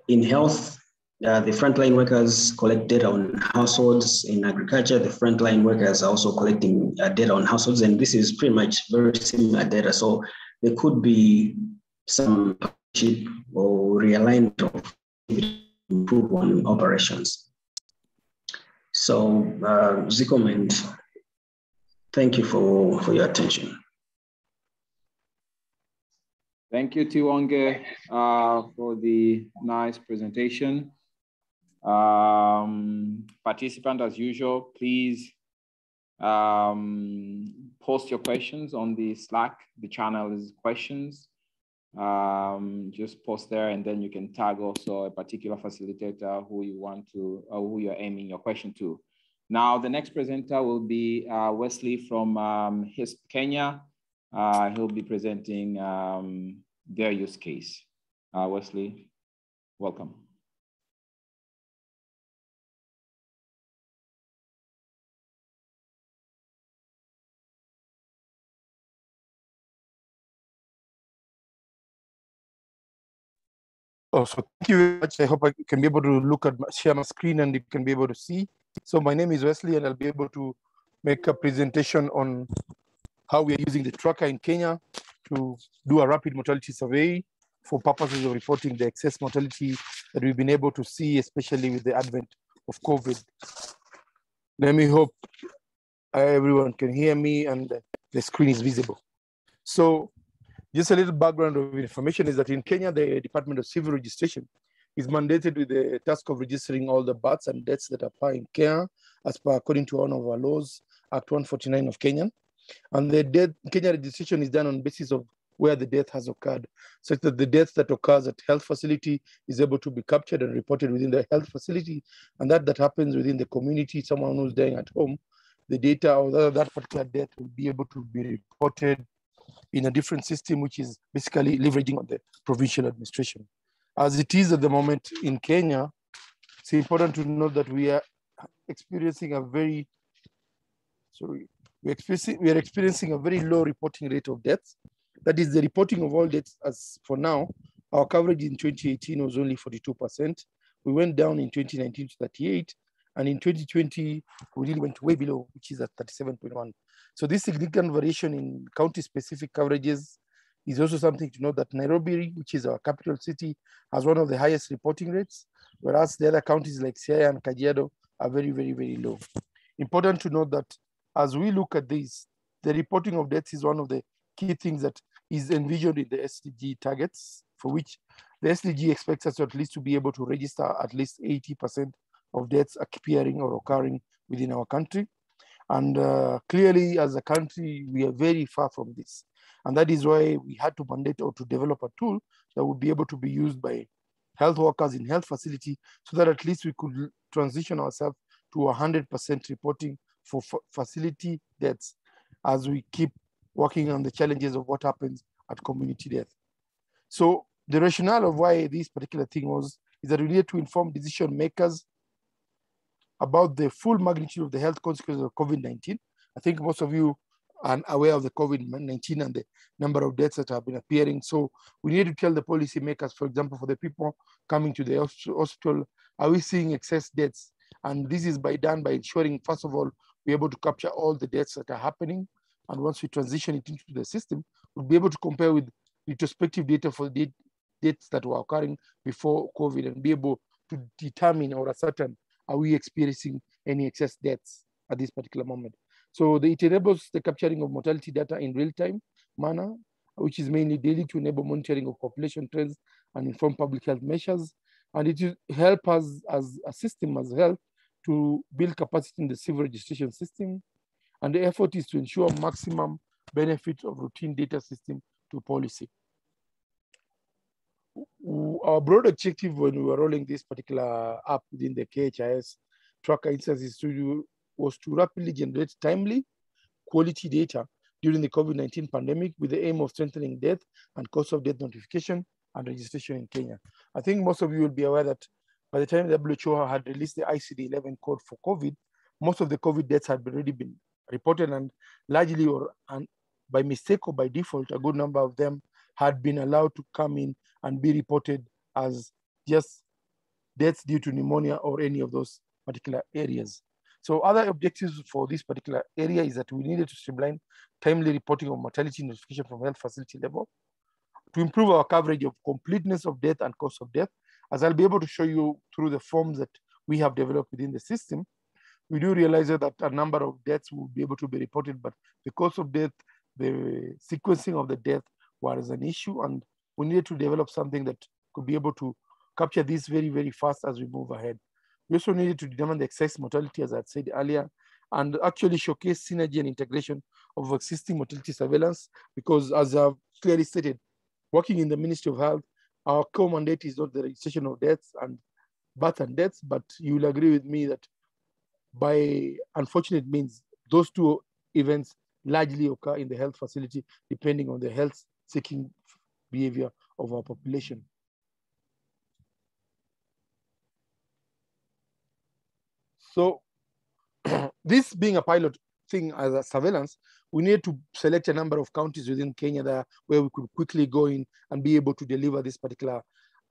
in health, uh, the frontline workers collect data on households. In agriculture, the frontline workers are also collecting uh, data on households, and this is pretty much very similar data. So there could be some or realignment of improve on operations. So, uh, and thank you for, for your attention. Thank you, Tiwonge, uh, for the nice presentation. Um, participant, as usual, please um, post your questions on the Slack. The channel is questions. Um, just post there and then you can tag also a particular facilitator who you want to, or who you're aiming your question to. Now, the next presenter will be uh, Wesley from um, HISP Kenya. Uh, he'll be presenting um, their use case. Uh, Wesley, welcome. Oh, so thank you very much. I hope I can be able to look at share my screen and you can be able to see. So my name is Wesley and I'll be able to make a presentation on how we are using the tracker in Kenya to do a rapid mortality survey for purposes of reporting the excess mortality that we've been able to see, especially with the advent of COVID. Let me hope everyone can hear me and the screen is visible. So just a little background of information is that in Kenya, the Department of Civil Registration is mandated with the task of registering all the births and deaths that occur in Kenya, as per according to one of our laws, Act 149 of Kenya. And the death, Kenya registration is done on basis of where the death has occurred, such that the death that occurs at health facility is able to be captured and reported within the health facility. And that that happens within the community, someone who's dying at home, the data of that particular death will be able to be reported in a different system, which is basically leveraging on the provincial administration. As it is at the moment in Kenya, it's important to note that we are experiencing a very, sorry, we're experiencing, we are experiencing a very low reporting rate of deaths. That is the reporting of all deaths as for now, our coverage in 2018 was only 42%. We went down in 2019 to 38, and in 2020, we really went way below, which is at 37.1. So this significant variation in county-specific coverages is also something to note that Nairobi, which is our capital city, has one of the highest reporting rates, whereas the other counties like Siaya and Kajiado are very, very, very low. Important to note that as we look at this, the reporting of deaths is one of the key things that is envisioned in the SDG targets, for which the SDG expects us to at least to be able to register at least 80% of deaths appearing or occurring within our country. And uh, clearly, as a country, we are very far from this. And that is why we had to mandate or to develop a tool that would be able to be used by health workers in health facility so that at least we could transition ourselves to 100% reporting for facility deaths as we keep working on the challenges of what happens at community death. So the rationale of why this particular thing was is that we needed to inform decision makers about the full magnitude of the health consequences of COVID-19. I think most of you are aware of the COVID-19 and the number of deaths that have been appearing. So we need to tell the policymakers, for example, for the people coming to the hospital, are we seeing excess deaths? And this is by done by ensuring, first of all, we're able to capture all the deaths that are happening. And once we transition it into the system, we'll be able to compare with retrospective data for the deaths that were occurring before COVID and be able to determine or ascertain are we experiencing any excess deaths at this particular moment. So the, it enables the capturing of mortality data in real-time manner, which is mainly daily to enable monitoring of population trends and inform public health measures. And it will help us as a system as health to build capacity in the civil registration system. And the effort is to ensure maximum benefit of routine data system to policy. Our broad objective when we were rolling this particular app within the KHIS tracker instances studio was to rapidly generate timely quality data during the COVID-19 pandemic with the aim of strengthening death and cause of death notification and registration in Kenya. I think most of you will be aware that by the time WHO had released the ICD-11 code for COVID, most of the COVID deaths had already been reported and largely or and by mistake or by default, a good number of them had been allowed to come in and be reported as just deaths due to pneumonia or any of those particular areas. So other objectives for this particular area is that we needed to streamline timely reporting of mortality notification from health facility level, to improve our coverage of completeness of death and cause of death, as I'll be able to show you through the forms that we have developed within the system, we do realize that a number of deaths will be able to be reported, but the cause of death, the sequencing of the death was an issue, and we needed to develop something that could be able to capture this very, very fast as we move ahead. We also needed to determine the excess mortality, as I said earlier, and actually showcase synergy and integration of existing mortality surveillance, because as I've clearly stated, working in the Ministry of Health, our core mandate is not the registration of deaths and birth and deaths, but you will agree with me that by unfortunate means, those two events largely occur in the health facility, depending on the health seeking behavior of our population. So this being a pilot thing as a surveillance, we need to select a number of counties within Kenya that, where we could quickly go in and be able to deliver this particular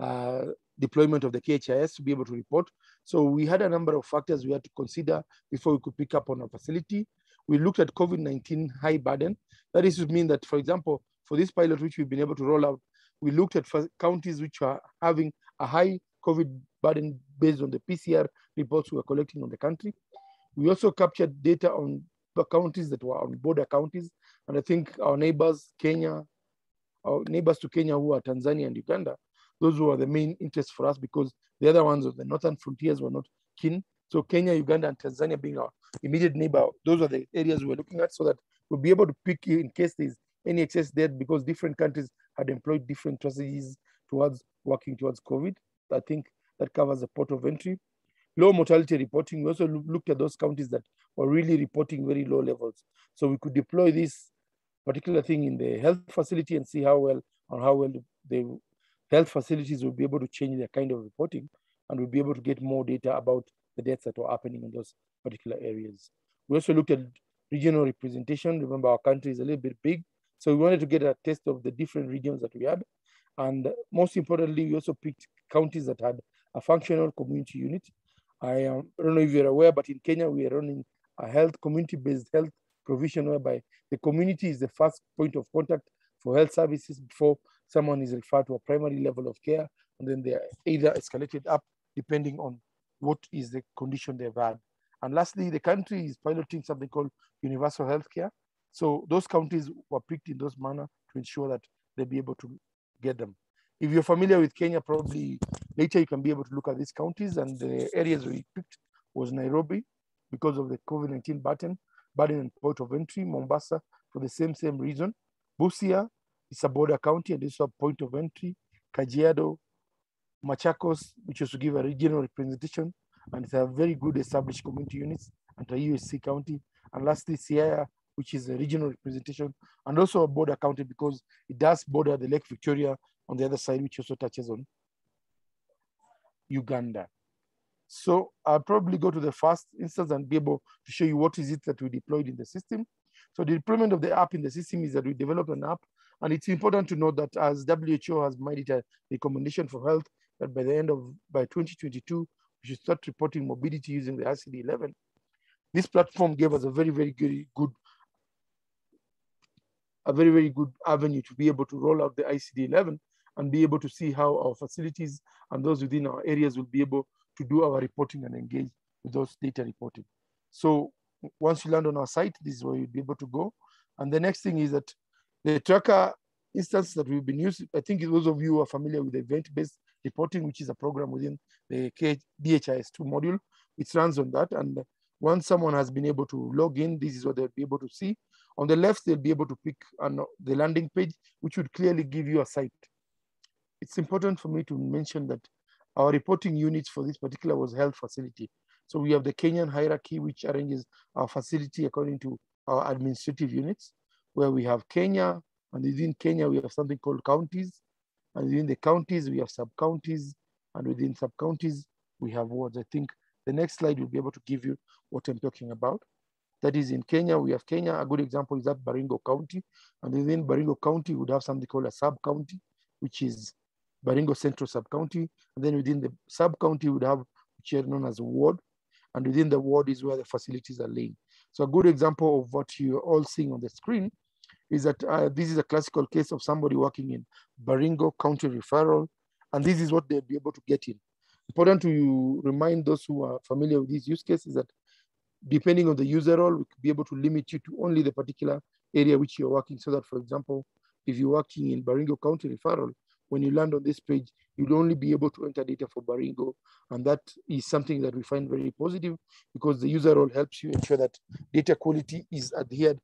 uh, deployment of the KHIS to be able to report. So we had a number of factors we had to consider before we could pick up on a facility. We looked at COVID-19 high burden. That is to mean that, for example, for this pilot, which we've been able to roll out, we looked at counties which are having a high COVID burden based on the PCR reports we were collecting on the country. We also captured data on the counties that were on border counties. And I think our neighbors, Kenya, our neighbors to Kenya who are Tanzania and Uganda, those were the main interest for us because the other ones of the northern frontiers were not keen. So Kenya, Uganda, and Tanzania being our immediate neighbor, those are the areas we were looking at so that we'll be able to pick in case there's any excess death because different countries had employed different strategies towards working towards COVID. I think that covers the port of entry. Low mortality reporting, we also looked at those counties that were really reporting very low levels. So we could deploy this particular thing in the health facility and see how well or how well the health facilities will be able to change their kind of reporting and we'll be able to get more data about the deaths that were happening in those particular areas. We also looked at regional representation. Remember, our country is a little bit big. So we wanted to get a taste of the different regions that we had. And most importantly, we also picked counties that had a functional community unit. I, um, don't know if you're aware, but in Kenya, we are running a health community-based health provision whereby the community is the first point of contact for health services before someone is referred to a primary level of care, and then they are either escalated up depending on what is the condition they've had. And lastly, the country is piloting something called universal health care. So those counties were picked in those manner to ensure that they'll be able to get them. If you're familiar with Kenya, probably later you can be able to look at these counties and the areas we picked was Nairobi because of the COVID-19 button, burden and port of entry, Mombasa for the same, same reason. Busia is a border county and it's a point of entry. Kajiado, Machakos, which is to give a regional representation and it's a very good established community units and a USC county. And lastly, Siaya, which is a regional representation and also a border county because it does border the Lake Victoria on the other side, which also touches on Uganda. So I'll probably go to the first instance and be able to show you what is it that we deployed in the system. So the deployment of the app in the system is that we developed an app and it's important to note that as WHO has made it a recommendation for health that by the end of, by 2022, we should start reporting morbidity using the ICD-11. This platform gave us a very, very good, good, a very, very good avenue to be able to roll out the ICD-11 and be able to see how our facilities and those within our areas will be able to do our reporting and engage with those data reporting. So once you land on our site, this is where you'll be able to go. And the next thing is that the tracker instance that we've been using, I think those of you are familiar with event-based reporting, which is a program within the DHIS2 module, which runs on that. And once someone has been able to log in, this is what they'll be able to see. On the left, they'll be able to pick on the landing page, which would clearly give you a site. It's important for me to mention that our reporting units for this particular was health facility. So we have the Kenyan hierarchy, which arranges our facility according to our administrative units, where we have Kenya, and within Kenya, we have something called counties. And within the counties, we have sub-counties. And within sub-counties, we have wards. I think the next slide will be able to give you what I'm talking about. That is in Kenya, we have Kenya. A good example is that Baringo County. And within Baringo County, we would have something called a sub-county, which is Baringo Central Sub-County. And then within the sub-county, would have which are known as a ward. And within the ward is where the facilities are laying. So a good example of what you're all seeing on the screen is that uh, this is a classical case of somebody working in Baringo County Referral, and this is what they'll be able to get in. Important to remind those who are familiar with these use cases that depending on the user role, we could be able to limit you to only the particular area which you're working so that, for example, if you're working in Baringo County Referral, when you land on this page, you'll only be able to enter data for Baringo. And that is something that we find very positive because the user role helps you ensure that data quality is adhered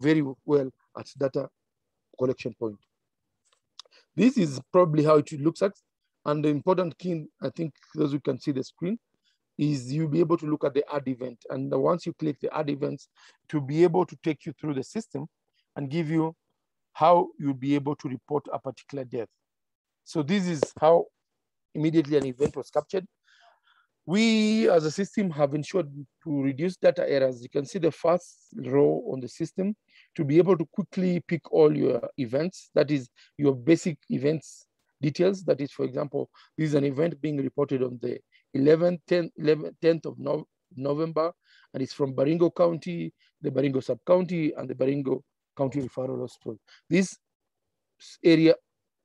very well at data collection point. This is probably how it looks like. And the important key, I think those who can see the screen, is you'll be able to look at the add event. And once you click the add events, to be able to take you through the system and give you how you'll be able to report a particular death. So this is how immediately an event was captured. We as a system have ensured to reduce data errors. You can see the first row on the system to be able to quickly pick all your events. That is your basic events details. That is, for example, this is an event being reported on the 11th, 10th, 11th, 10th of no November, and it's from Baringo County, the Baringo sub-county, and the Baringo County Referral Hospital. This area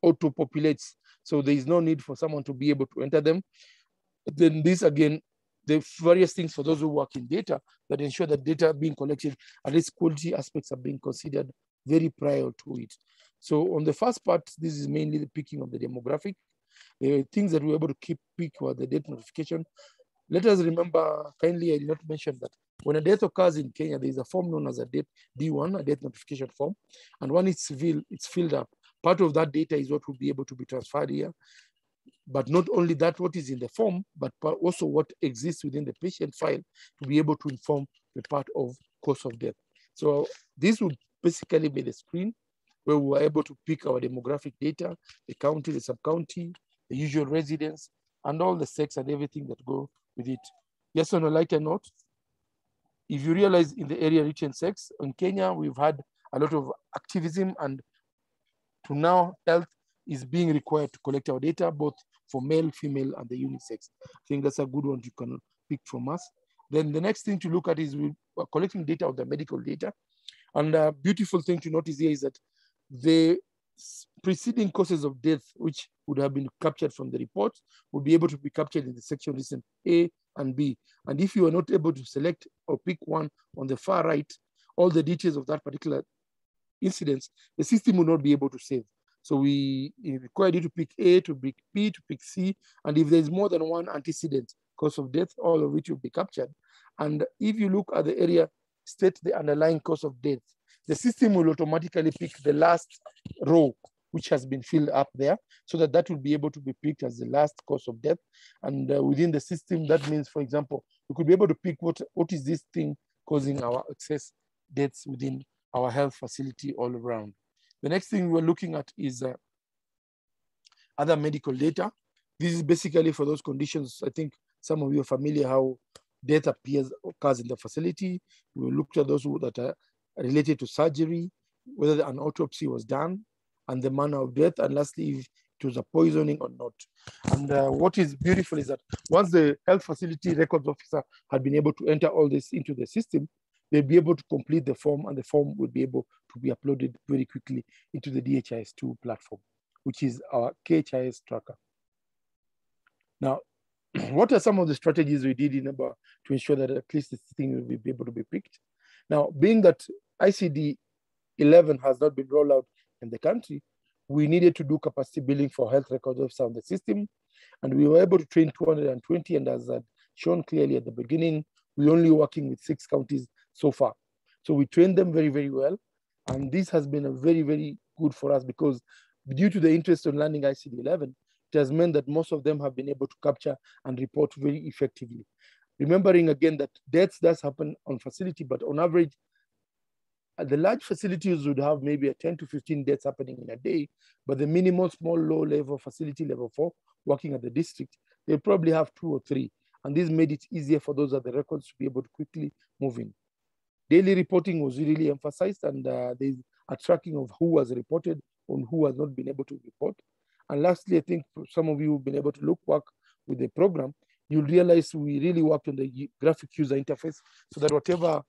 auto-populates, so there is no need for someone to be able to enter them then this again, the various things for those who work in data that ensure that data being collected, at least quality aspects are being considered very prior to it. So on the first part, this is mainly the picking of the demographic. The things that we were able to keep pick were the date notification. Let us remember, kindly, I did not mention that when a death occurs in Kenya, there is a form known as a death D1, a death notification form. And when it's filled, it's filled up. Part of that data is what will be able to be transferred here. But not only that, what is in the form, but also what exists within the patient file to be able to inform the part of cause of death. So this would basically be the screen where we were able to pick our demographic data, the county, the sub-county, the usual residence, and all the sex and everything that go with it. Yes, on a lighter note, if you realize in the area written sex, in Kenya, we've had a lot of activism and to now health is being required to collect our data, both for male, female, and the unisex. I think that's a good one you can pick from us. Then the next thing to look at is we are collecting data of the medical data. And a beautiful thing to notice here is that the preceding causes of death, which would have been captured from the report, would be able to be captured in the section listen A and B. And if you are not able to select or pick one on the far right, all the details of that particular incidents, the system will not be able to save. So we require you to pick A, to pick B, to pick C. And if there's more than one antecedent cause of death, all of which will be captured. And if you look at the area, state the underlying cause of death, the system will automatically pick the last row which has been filled up there so that that will be able to be picked as the last cause of death. And uh, within the system, that means, for example, we could be able to pick what, what is this thing causing our excess deaths within our health facility all around. The next thing we're looking at is uh, other medical data. This is basically for those conditions. I think some of you are familiar how death appears occurs in the facility. We looked at those that are related to surgery, whether an autopsy was done, and the manner of death, and lastly, if it was a poisoning or not. And uh, what is beautiful is that once the health facility records officer had been able to enter all this into the system, they'll be able to complete the form and the form will be able to be uploaded very quickly into the DHIS2 platform, which is our KHIS tracker. Now, what are some of the strategies we did in about to ensure that at least this thing will be able to be picked? Now, being that ICD 11 has not been rolled out in the country, we needed to do capacity building for health records officers on the system. And we were able to train 220. And as I'd shown clearly at the beginning, we're only working with six counties so far. So we trained them very, very well. And this has been a very, very good for us because due to the interest in learning ICD-11, it has meant that most of them have been able to capture and report very effectively. Remembering again that deaths does happen on facility, but on average, uh, the large facilities would have maybe a 10 to 15 deaths happening in a day, but the minimal, small, low level facility level four working at the district, they probably have two or three. And this made it easier for those at the records to be able to quickly move in. Daily reporting was really emphasized and uh, there's a tracking of who was reported and who has not been able to report. And lastly, I think some of you have been able to look work with the program, you'll realize we really worked on the graphic user interface so that whatever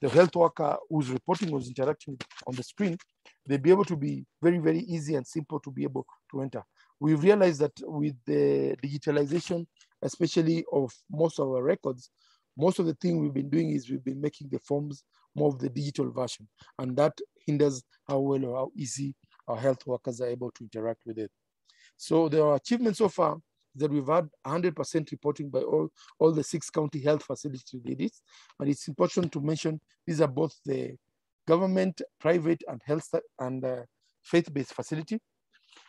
the health worker who's reporting was interacting on the screen, they'd be able to be very, very easy and simple to be able to enter. We've realized that with the digitalization, especially of most of our records, most of the thing we've been doing is we've been making the forms more of the digital version. And that hinders how well or how easy our health workers are able to interact with it. So there are achievements so far that we've had 100% reporting by all, all the six county health facilities did it. And it's important to mention these are both the government, private, and health and uh, faith-based facility.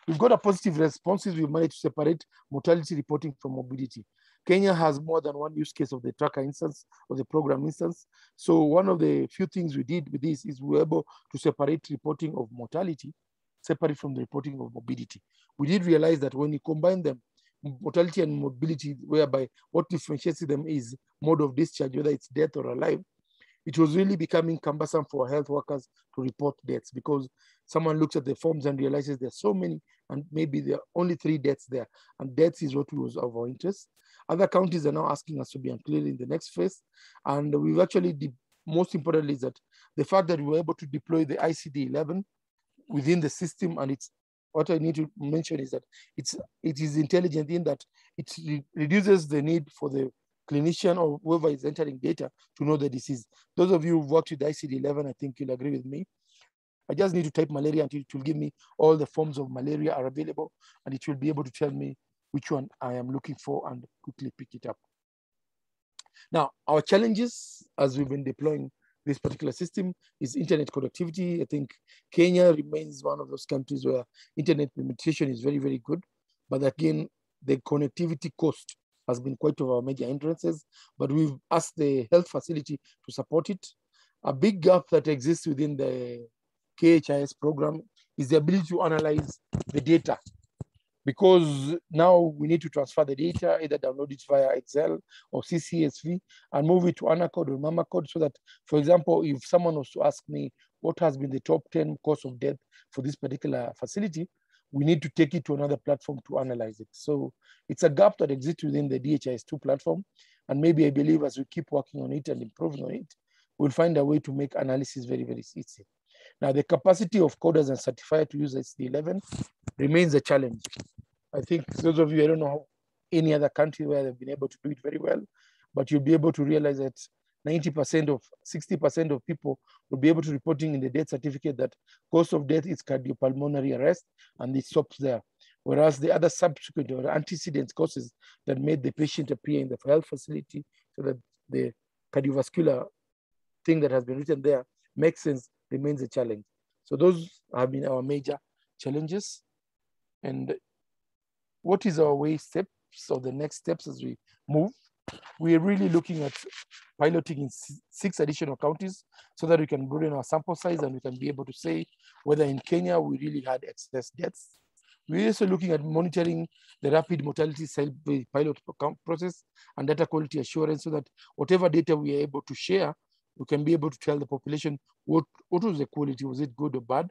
We've got a positive responses. We've managed to separate mortality reporting from morbidity. Kenya has more than one use case of the tracker instance or the program instance. So one of the few things we did with this is we were able to separate reporting of mortality separate from the reporting of morbidity. We did realize that when you combine them, mortality and morbidity, whereby what differentiates them is mode of discharge, whether it's death or alive, it was really becoming cumbersome for health workers to report deaths because someone looks at the forms and realizes there's so many and maybe there are only three deaths there and deaths is what was of our interest. Other counties are now asking us to be unclear in the next phase. And we've actually, most importantly is that the fact that we were able to deploy the ICD-11 within the system and it's what I need to mention is that it's it is intelligent in that it re reduces the need for the clinician or whoever is entering data to know the disease. Those of you who've worked with ICD-11, I think you'll agree with me. I just need to type malaria until it will give me all the forms of malaria are available and it will be able to tell me which one I am looking for and quickly pick it up. Now, our challenges as we've been deploying this particular system is internet connectivity. I think Kenya remains one of those countries where internet penetration is very, very good. But again, the connectivity cost has been quite of our major hindrances, but we've asked the health facility to support it. A big gap that exists within the KHIS program is the ability to analyze the data because now we need to transfer the data, either download it via Excel or CCSV and move it to ANACODE or MAMACODE so that, for example, if someone was to ask me what has been the top 10 cause of death for this particular facility, we need to take it to another platform to analyze it. So it's a gap that exists within the DHIS2 platform. And maybe I believe as we keep working on it and improving on it, we'll find a way to make analysis very, very easy. Now, the capacity of coders and certifiers to use ICD-11 remains a challenge. I think those of you, I don't know any other country where they've been able to do it very well, but you'll be able to realize that 90% of 60% of people will be able to reporting in the death certificate that cause of death is cardiopulmonary arrest and it stops there. Whereas the other subsequent or antecedent causes that made the patient appear in the health facility so that the cardiovascular thing that has been written there makes sense remains a challenge. So those have been our major challenges. And what is our way steps or the next steps as we move? We are really looking at piloting in six additional counties so that we can broaden our sample size and we can be able to say whether in Kenya we really had excess deaths. We're also looking at monitoring the rapid mortality cell pilot process and data quality assurance so that whatever data we are able to share we can be able to tell the population what, what was the quality, was it good or bad?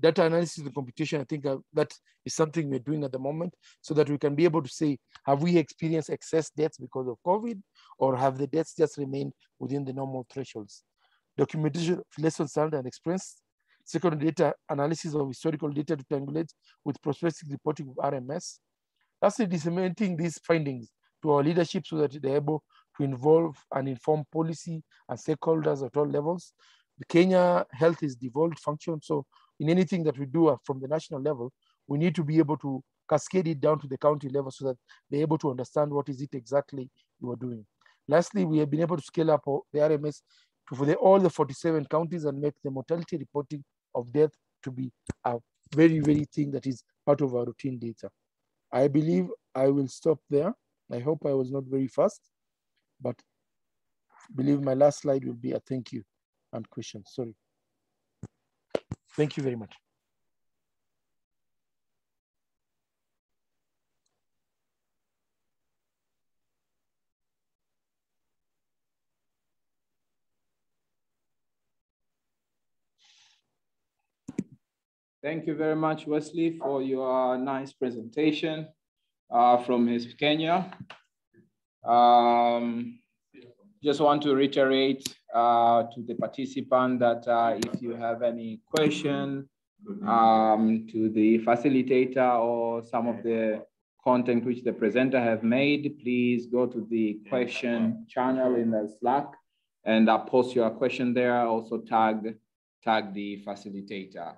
Data analysis and computation, I think uh, that is something we're doing at the moment so that we can be able to say, have we experienced excess deaths because of COVID or have the deaths just remained within the normal thresholds? Documentation of lessons learned and experience, second data analysis of historical data to triangulate with prospective reporting of RMS. Lastly, disseminating these findings to our leadership so that they're able to involve and inform policy and stakeholders at all levels. The Kenya health is devolved function. So in anything that we do uh, from the national level, we need to be able to cascade it down to the county level so that they're able to understand what is it exactly you are doing. Lastly, we have been able to scale up the RMS to for the, all the 47 counties and make the mortality reporting of death to be a very, very thing that is part of our routine data. I believe I will stop there. I hope I was not very fast, but believe my last slide will be a thank you and questions. Sorry. Thank you very much. Thank you very much, Wesley, for your nice presentation uh, from HISP Kenya. Um, just want to reiterate uh, to the participant that uh, if you have any question um, to the facilitator or some of the content which the presenter have made, please go to the question channel in the Slack and uh, post your question there. Also tag, tag the facilitator.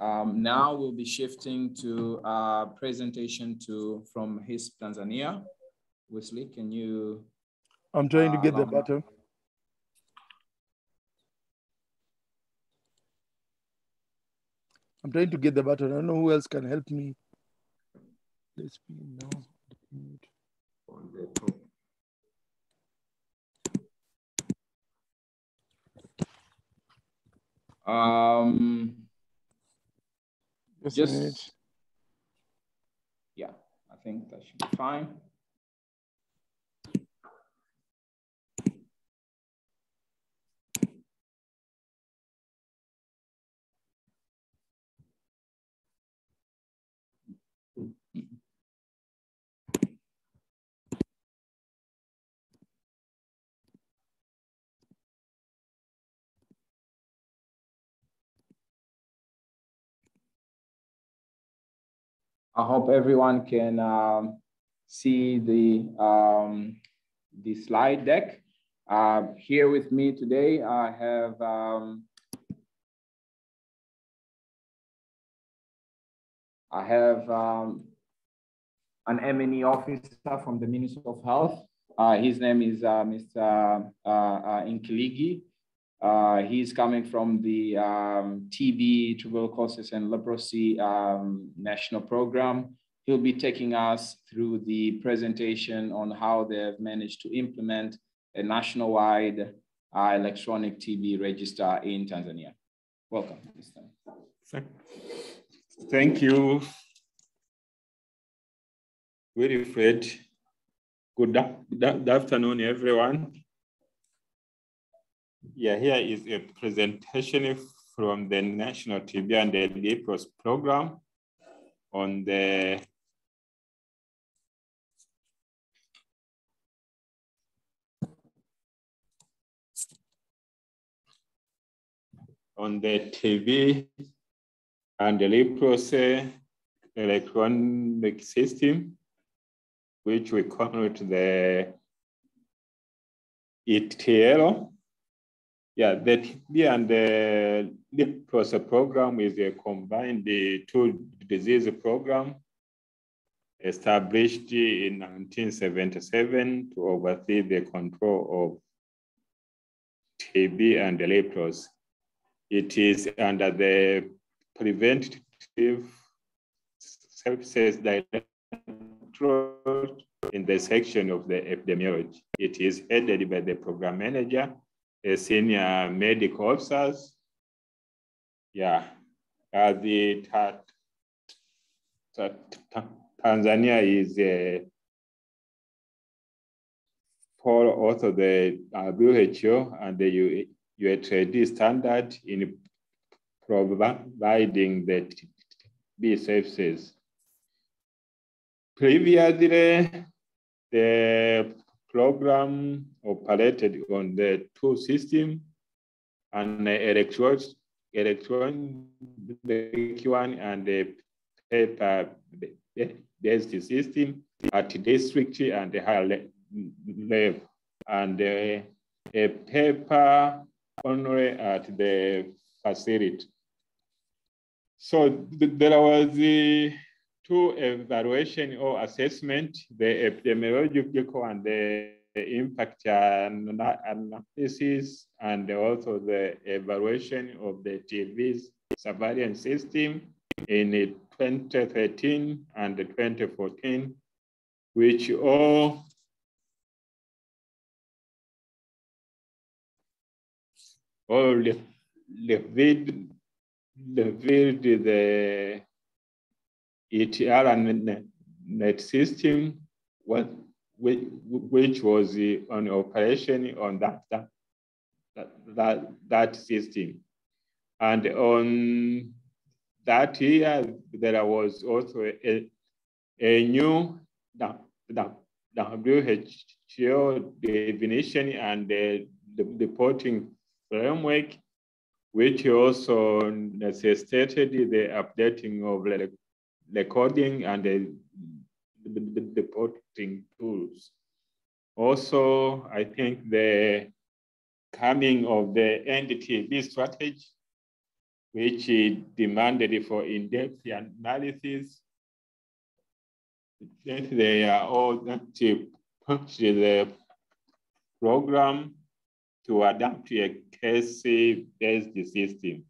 Um, now we'll be shifting to a presentation to from HISP Tanzania. Wesley, can you? I'm trying to get the button. I'm trying to get the button. I don't know who else can help me. Let's be now. On the top. Um, Just, just yeah, I think that should be fine. I hope everyone can um, see the, um, the slide deck. Uh, here with me today, I have um, I have um, an M&E officer from the Ministry of Health. Uh, his name is uh, Mr. Uh, uh, Inkiligi. Uh, he's coming from the um, TB, tuberculosis and leprosy um, national program. He'll be taking us through the presentation on how they've managed to implement a nationwide uh, electronic TB register in Tanzania. Welcome. Thank you, Wilfred. Good, good afternoon, everyone. Yeah, here is a presentation from the National TB and Leprosy program on the on the TB and the leprosy uh, electronic system, which we call it the ETL. Yeah, the TB and the leprosy program is a combined two disease program established in 1977 to oversee the control of TB and leprosy. It is under the Preventive Services Directorate in the section of the epidemiology. It is headed by the program manager, senior medical officers. Yeah, uh, the ta, ta, ta, Tanzania is a for also the uh, WHO and the UATD standard in providing the B services. Previously, the program operated on the two system an electron electronic one and the paper based system. at district and the higher level, and uh, a paper only at the facility. So th there was the two evaluation or assessment, the epidemiological and the impact analysis, and also the evaluation of the TB's surveillance system in 2013 and 2014, which all all revealed, revealed the ETR and net system, what, which was uh, on operation on that, that, that, that system. And on that year, there was also a, a new WHO definition and the reporting framework, which also necessitated the updating of the recording and the, the reporting tools. Also, I think the coming of the End TB strategy which demanded for in-depth analysis. They are all to push the program to adapt to a case-based system.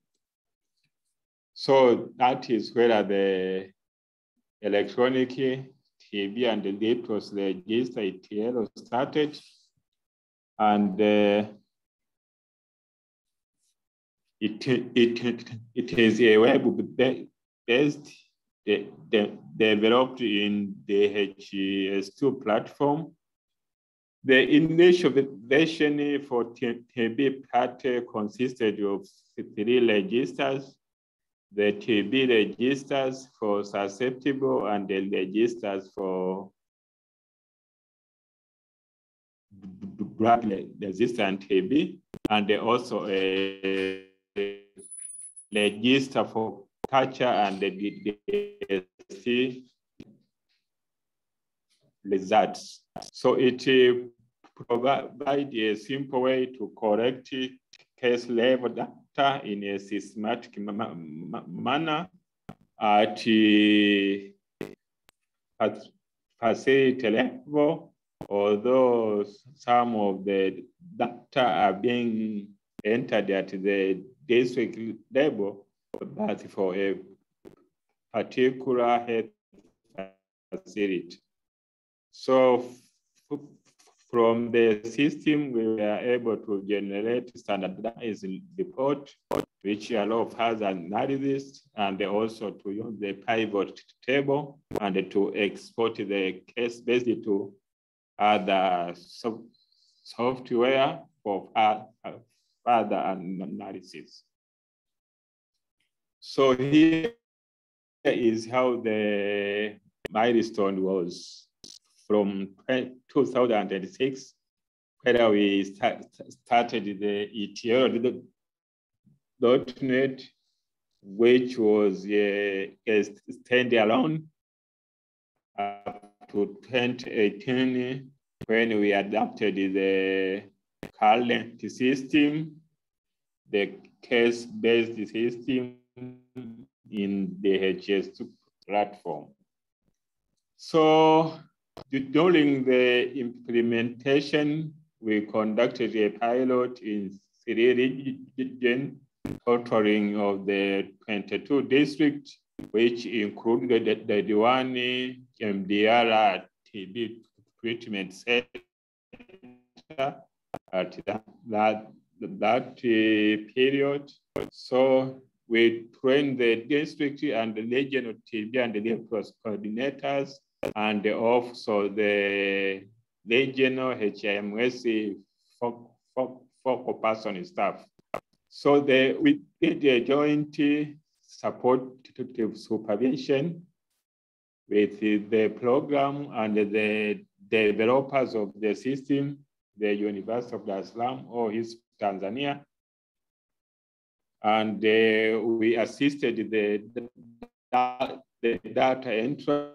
So that is where the electronic TB and the LIPROS register ETL started. And uh, it, it, it is a web-based de, de, developed in the DHIS2 platform. The initial version for TB part consisted of three registers, the TB registers for susceptible and the registers for drug resistant TB, and also a register for culture and the DST results. So it uh, provides a simple way to correct case level in a systematic manner at facility level, although some of the data are being entered at the district level, but for a particular health facility. So from the system, we were able to generate standardized report, which allow further analysis and also to use the pivot table and to export the case based to other software for further analysis. So here is how the milestone was from 2006, where we start, started the ETL.NET, which was a, a standalone up to 2018 when we adopted the current system, the case-based system in the DHIS2 platform. So during the implementation, we conducted a pilot in three regions, totaling of the 22 districts, which included the, the Diwani MDR TB treatment center at that, that, that uh, period. So we trained the district and the regional TB and the LIPROS coordinators and also the regional HIMS focal person staff. So the, we did a joint support supportive supervision with the program and the developers of the system the University of Dar es Salaam or HISP Tanzania. And uh, we assisted the, the, the data entry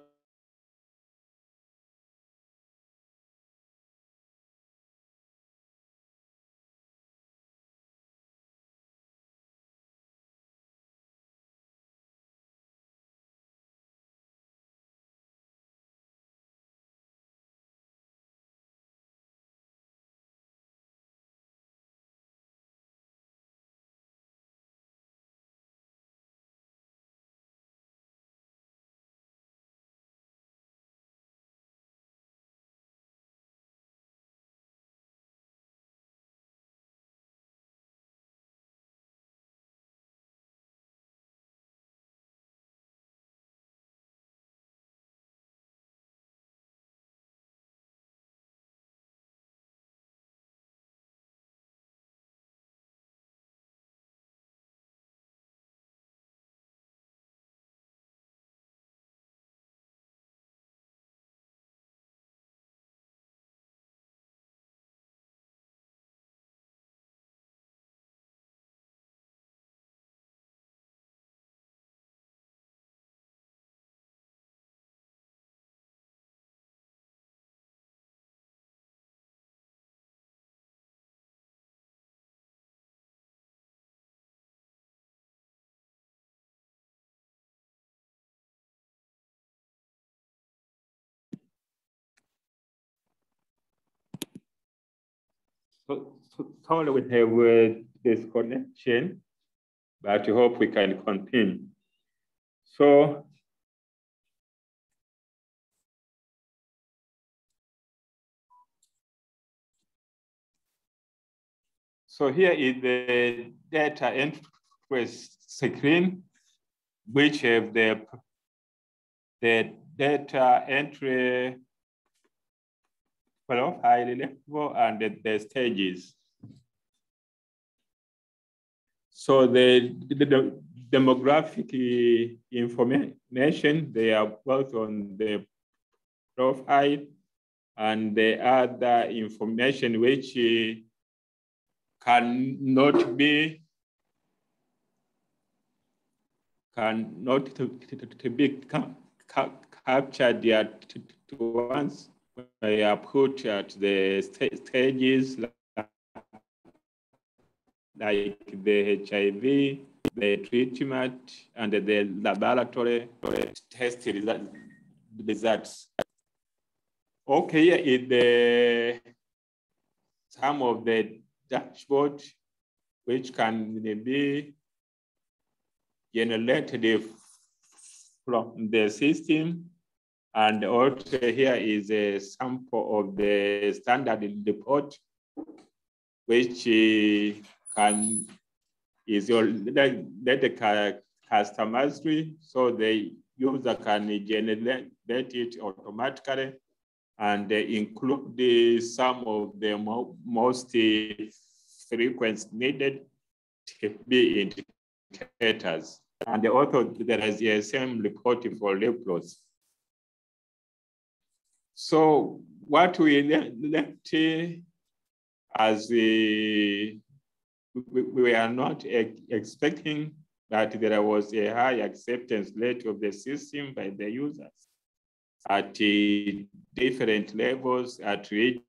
so, so sorry we have this connection, but I hope we can continue. So So here is the data entry screen, which have the, the data entry well, high level and the, the stages. So the, the, the demographic information, they are both on the profile and the other information which uh, cannot be cannot to, to, to be captured at once they are put at the st stages like the HIV, the treatment, and the laboratory test results. Okay, the some of the dashboard which can be generated from the system. And also here is a sample of the standard report, which uh, can is your data customized, so the user can generate it automatically and include the, some of the mo most uh, frequent needed to be indicators. And also there is the same report for reports. So what we left as we, we are not expecting that there was a high acceptance rate of the system by the users at different levels, at region,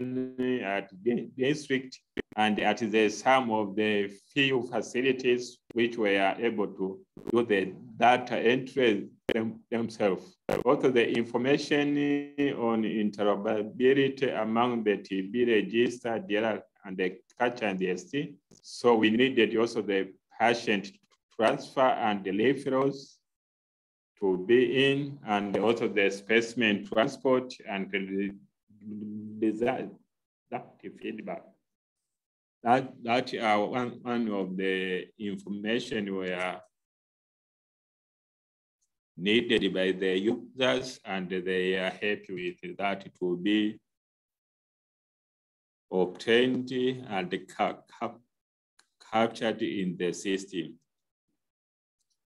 at the district, and at the some of the few facilities which were able to do the data entry them, themselves. Also the information on interoperability among the TB register, DLR, and the culture and the ST. So we needed also the patient transfer and the referrals to be in, and also the specimen transport and that feedback. That, that are one, one of the information were needed by the users and they are happy with that it will be obtained and captured in the system.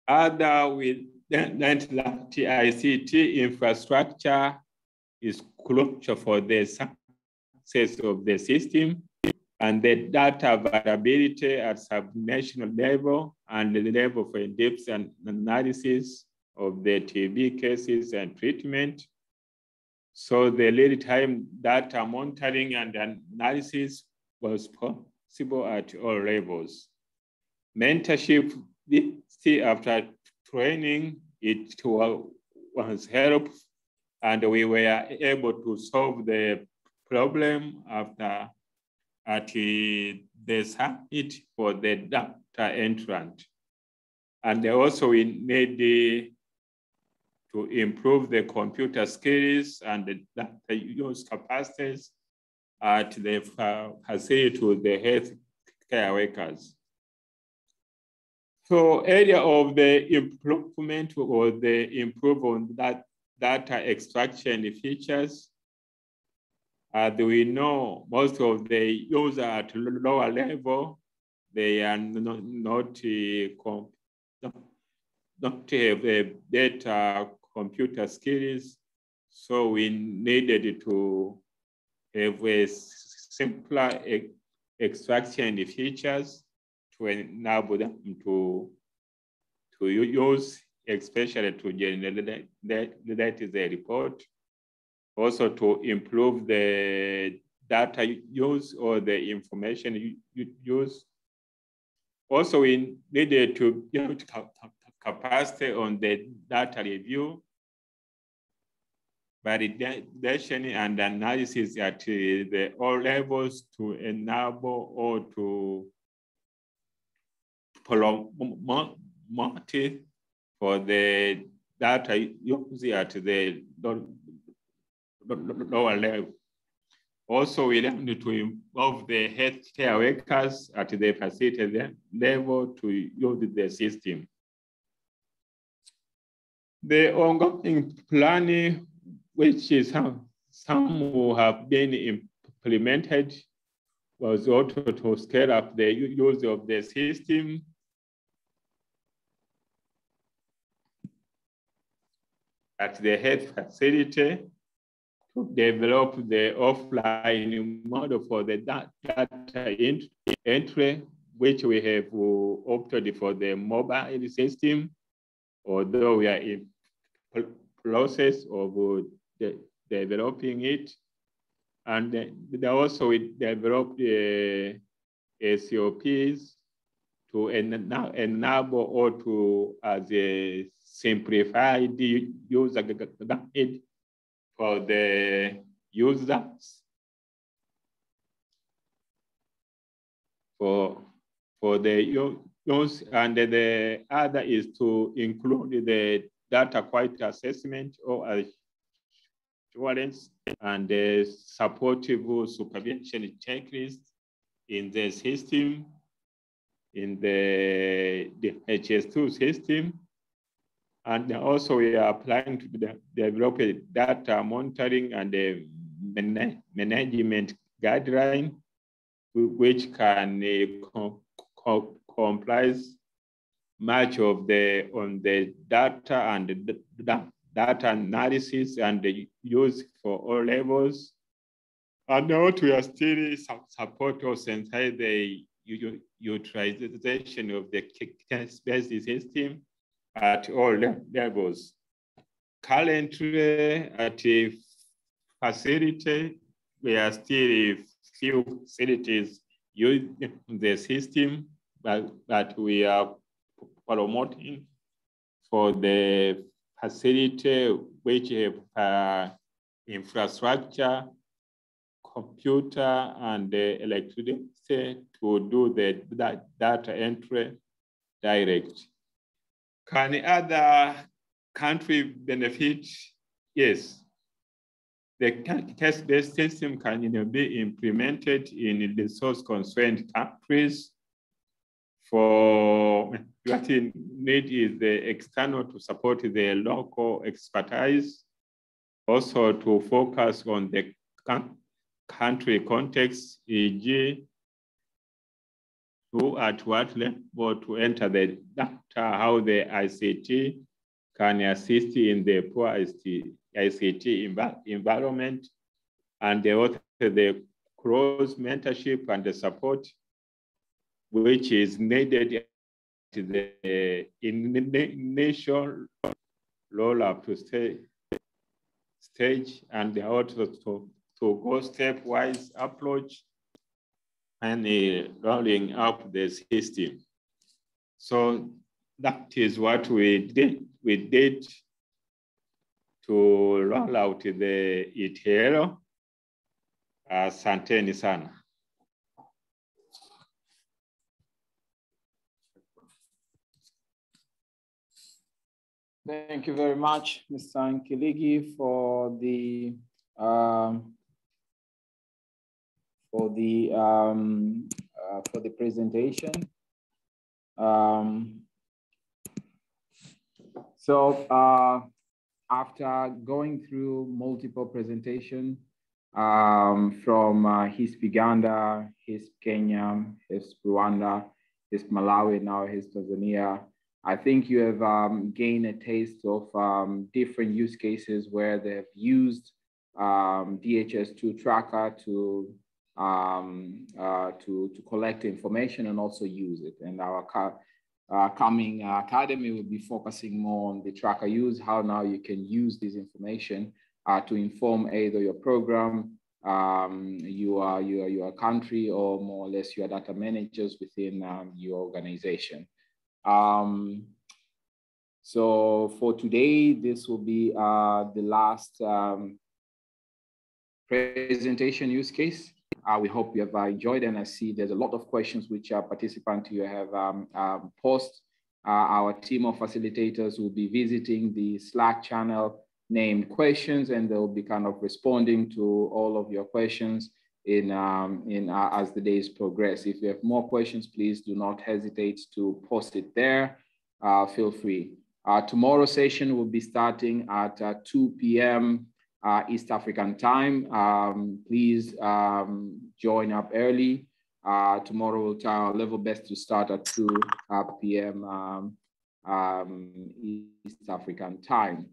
Other with that ICT infrastructure is crucial for the success of the system and the data availability at subnational level and the level for depth and analysis of the TB cases and treatment. So the lead time data monitoring and analysis was possible at all levels. Mentorship see after training, it was help and we were able to solve the problem after at the summit for the data entrant. And also we need to improve the computer skills and the data use capacities at the facility to the health care workers. So area of the improvement or the improvement on that data extraction features, as we know, most of the users at lower level, they are not, not, uh, not have a data computer skills. So we needed to have a simpler extraction features to enable them to, to use, especially to generate that, that is a report. Also to improve the data use or the information you use. Also, we needed to build capacity on the data review. validation and analysis at the all levels to enable or to promote for the data used at the lower level. Also, we need to involve the healthcare workers at the facility level to use the system. The ongoing planning, which is some, some who have been implemented, was also to scale up the use of the system at the health facility to develop the offline model for the data entry, which we have opted for the mobile system, although we are in process of developing it. And also we developed uh, SOPs to enable or to as a simplified user guide for the users. For for the use and the other is to include the data quality assessment or assurance and the supportive supervision checklist in the system in the, the DHIS2 system and also we are planning to develop a data monitoring and management guideline which can uh, complies much of the on the data and the data analysis and the use for all levels. And what we are still support also inside the utilization of the test-based system at all levels. Currently, at a facility, we are still few facilities using the system, but, but we are promoting for the facility which have uh, infrastructure, computer, and uh, electricity to do the data entry direct. Can other country benefit? Yes. The test-based system can be implemented in resource-constrained countries for what you need is the external to support the local expertise, also to focus on the country context, e.g., who at what level to enter the data, how the ICT can assist in the poor ICT environment, and the, the cross mentorship and the support which is needed to the initial roll-up to stay, stage and also to, to go stepwise approach and uh, rolling up the system. So that is what we did. We did to roll out the Itiero. Asanteni sana. Thank you very much, Mr. Nkiligi, for the um, for the um, uh, for the presentation. Um, so uh, after going through multiple presentation um, from uh, HISP Uganda, HISP Kenya, HISP Rwanda, HISP Malawi, now HISP Tanzania, I think you have um, gained a taste of um, different use cases where they've used um, DHIS2 tracker to um, uh, to, to collect information and also use it. And our uh, coming uh, academy will be focusing more on the tracker use, how now you can use this information uh, to inform either your program, um, your, your, your country, or more or less your data managers within um, your organization. Um, So for today, this will be uh, the last um, presentation use case. Uh, we hope you have uh, enjoyed and I see there's a lot of questions which our participants you have um, um, posted. Uh, our team of facilitators will be visiting the Slack channel named questions and they'll be kind of responding to all of your questions in, um, in uh, as the days progress. If you have more questions, please do not hesitate to post it there. Uh, feel free. Uh, tomorrow's session will be starting at 2 p.m uh, East African time. Um, please um, join up early. Uh, tomorrow we'll try our level best to start at 2 uh, p.m. Um, um, East African time.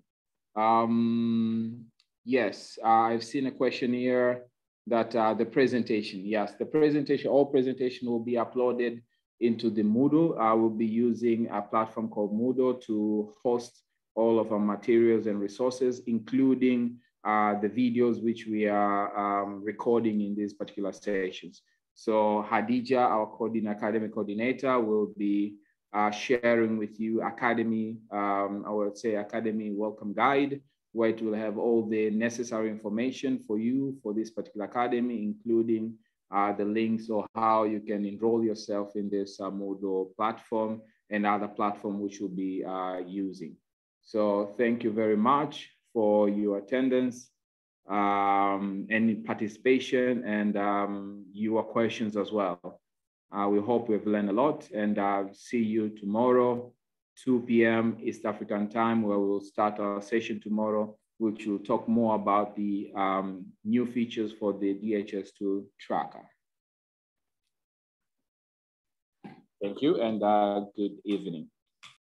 Um, yes, I've seen a question here that uh, the presentation, yes, the presentation, all presentation will be uploaded into the Moodle. I will be using a platform called Moodle to host all of our materials and resources, including uh, the videos which we are um, recording in these particular sessions. So Hadija, our academy coordinator, will be uh, sharing with you Academy, um, I would say Academy Welcome Guide, where it will have all the necessary information for you for this particular Academy, including uh, the links or how you can enroll yourself in this uh, Moodle platform and other platform which you'll be uh, using. So thank you very much for your attendance um, and participation and um, your questions as well. Uh, we hope we've learned a lot and uh, see you tomorrow, 2 p.m. East African time, where we'll start our session tomorrow, which will talk more about the um, new features for the DHIS2 tracker. Thank you and uh, good evening.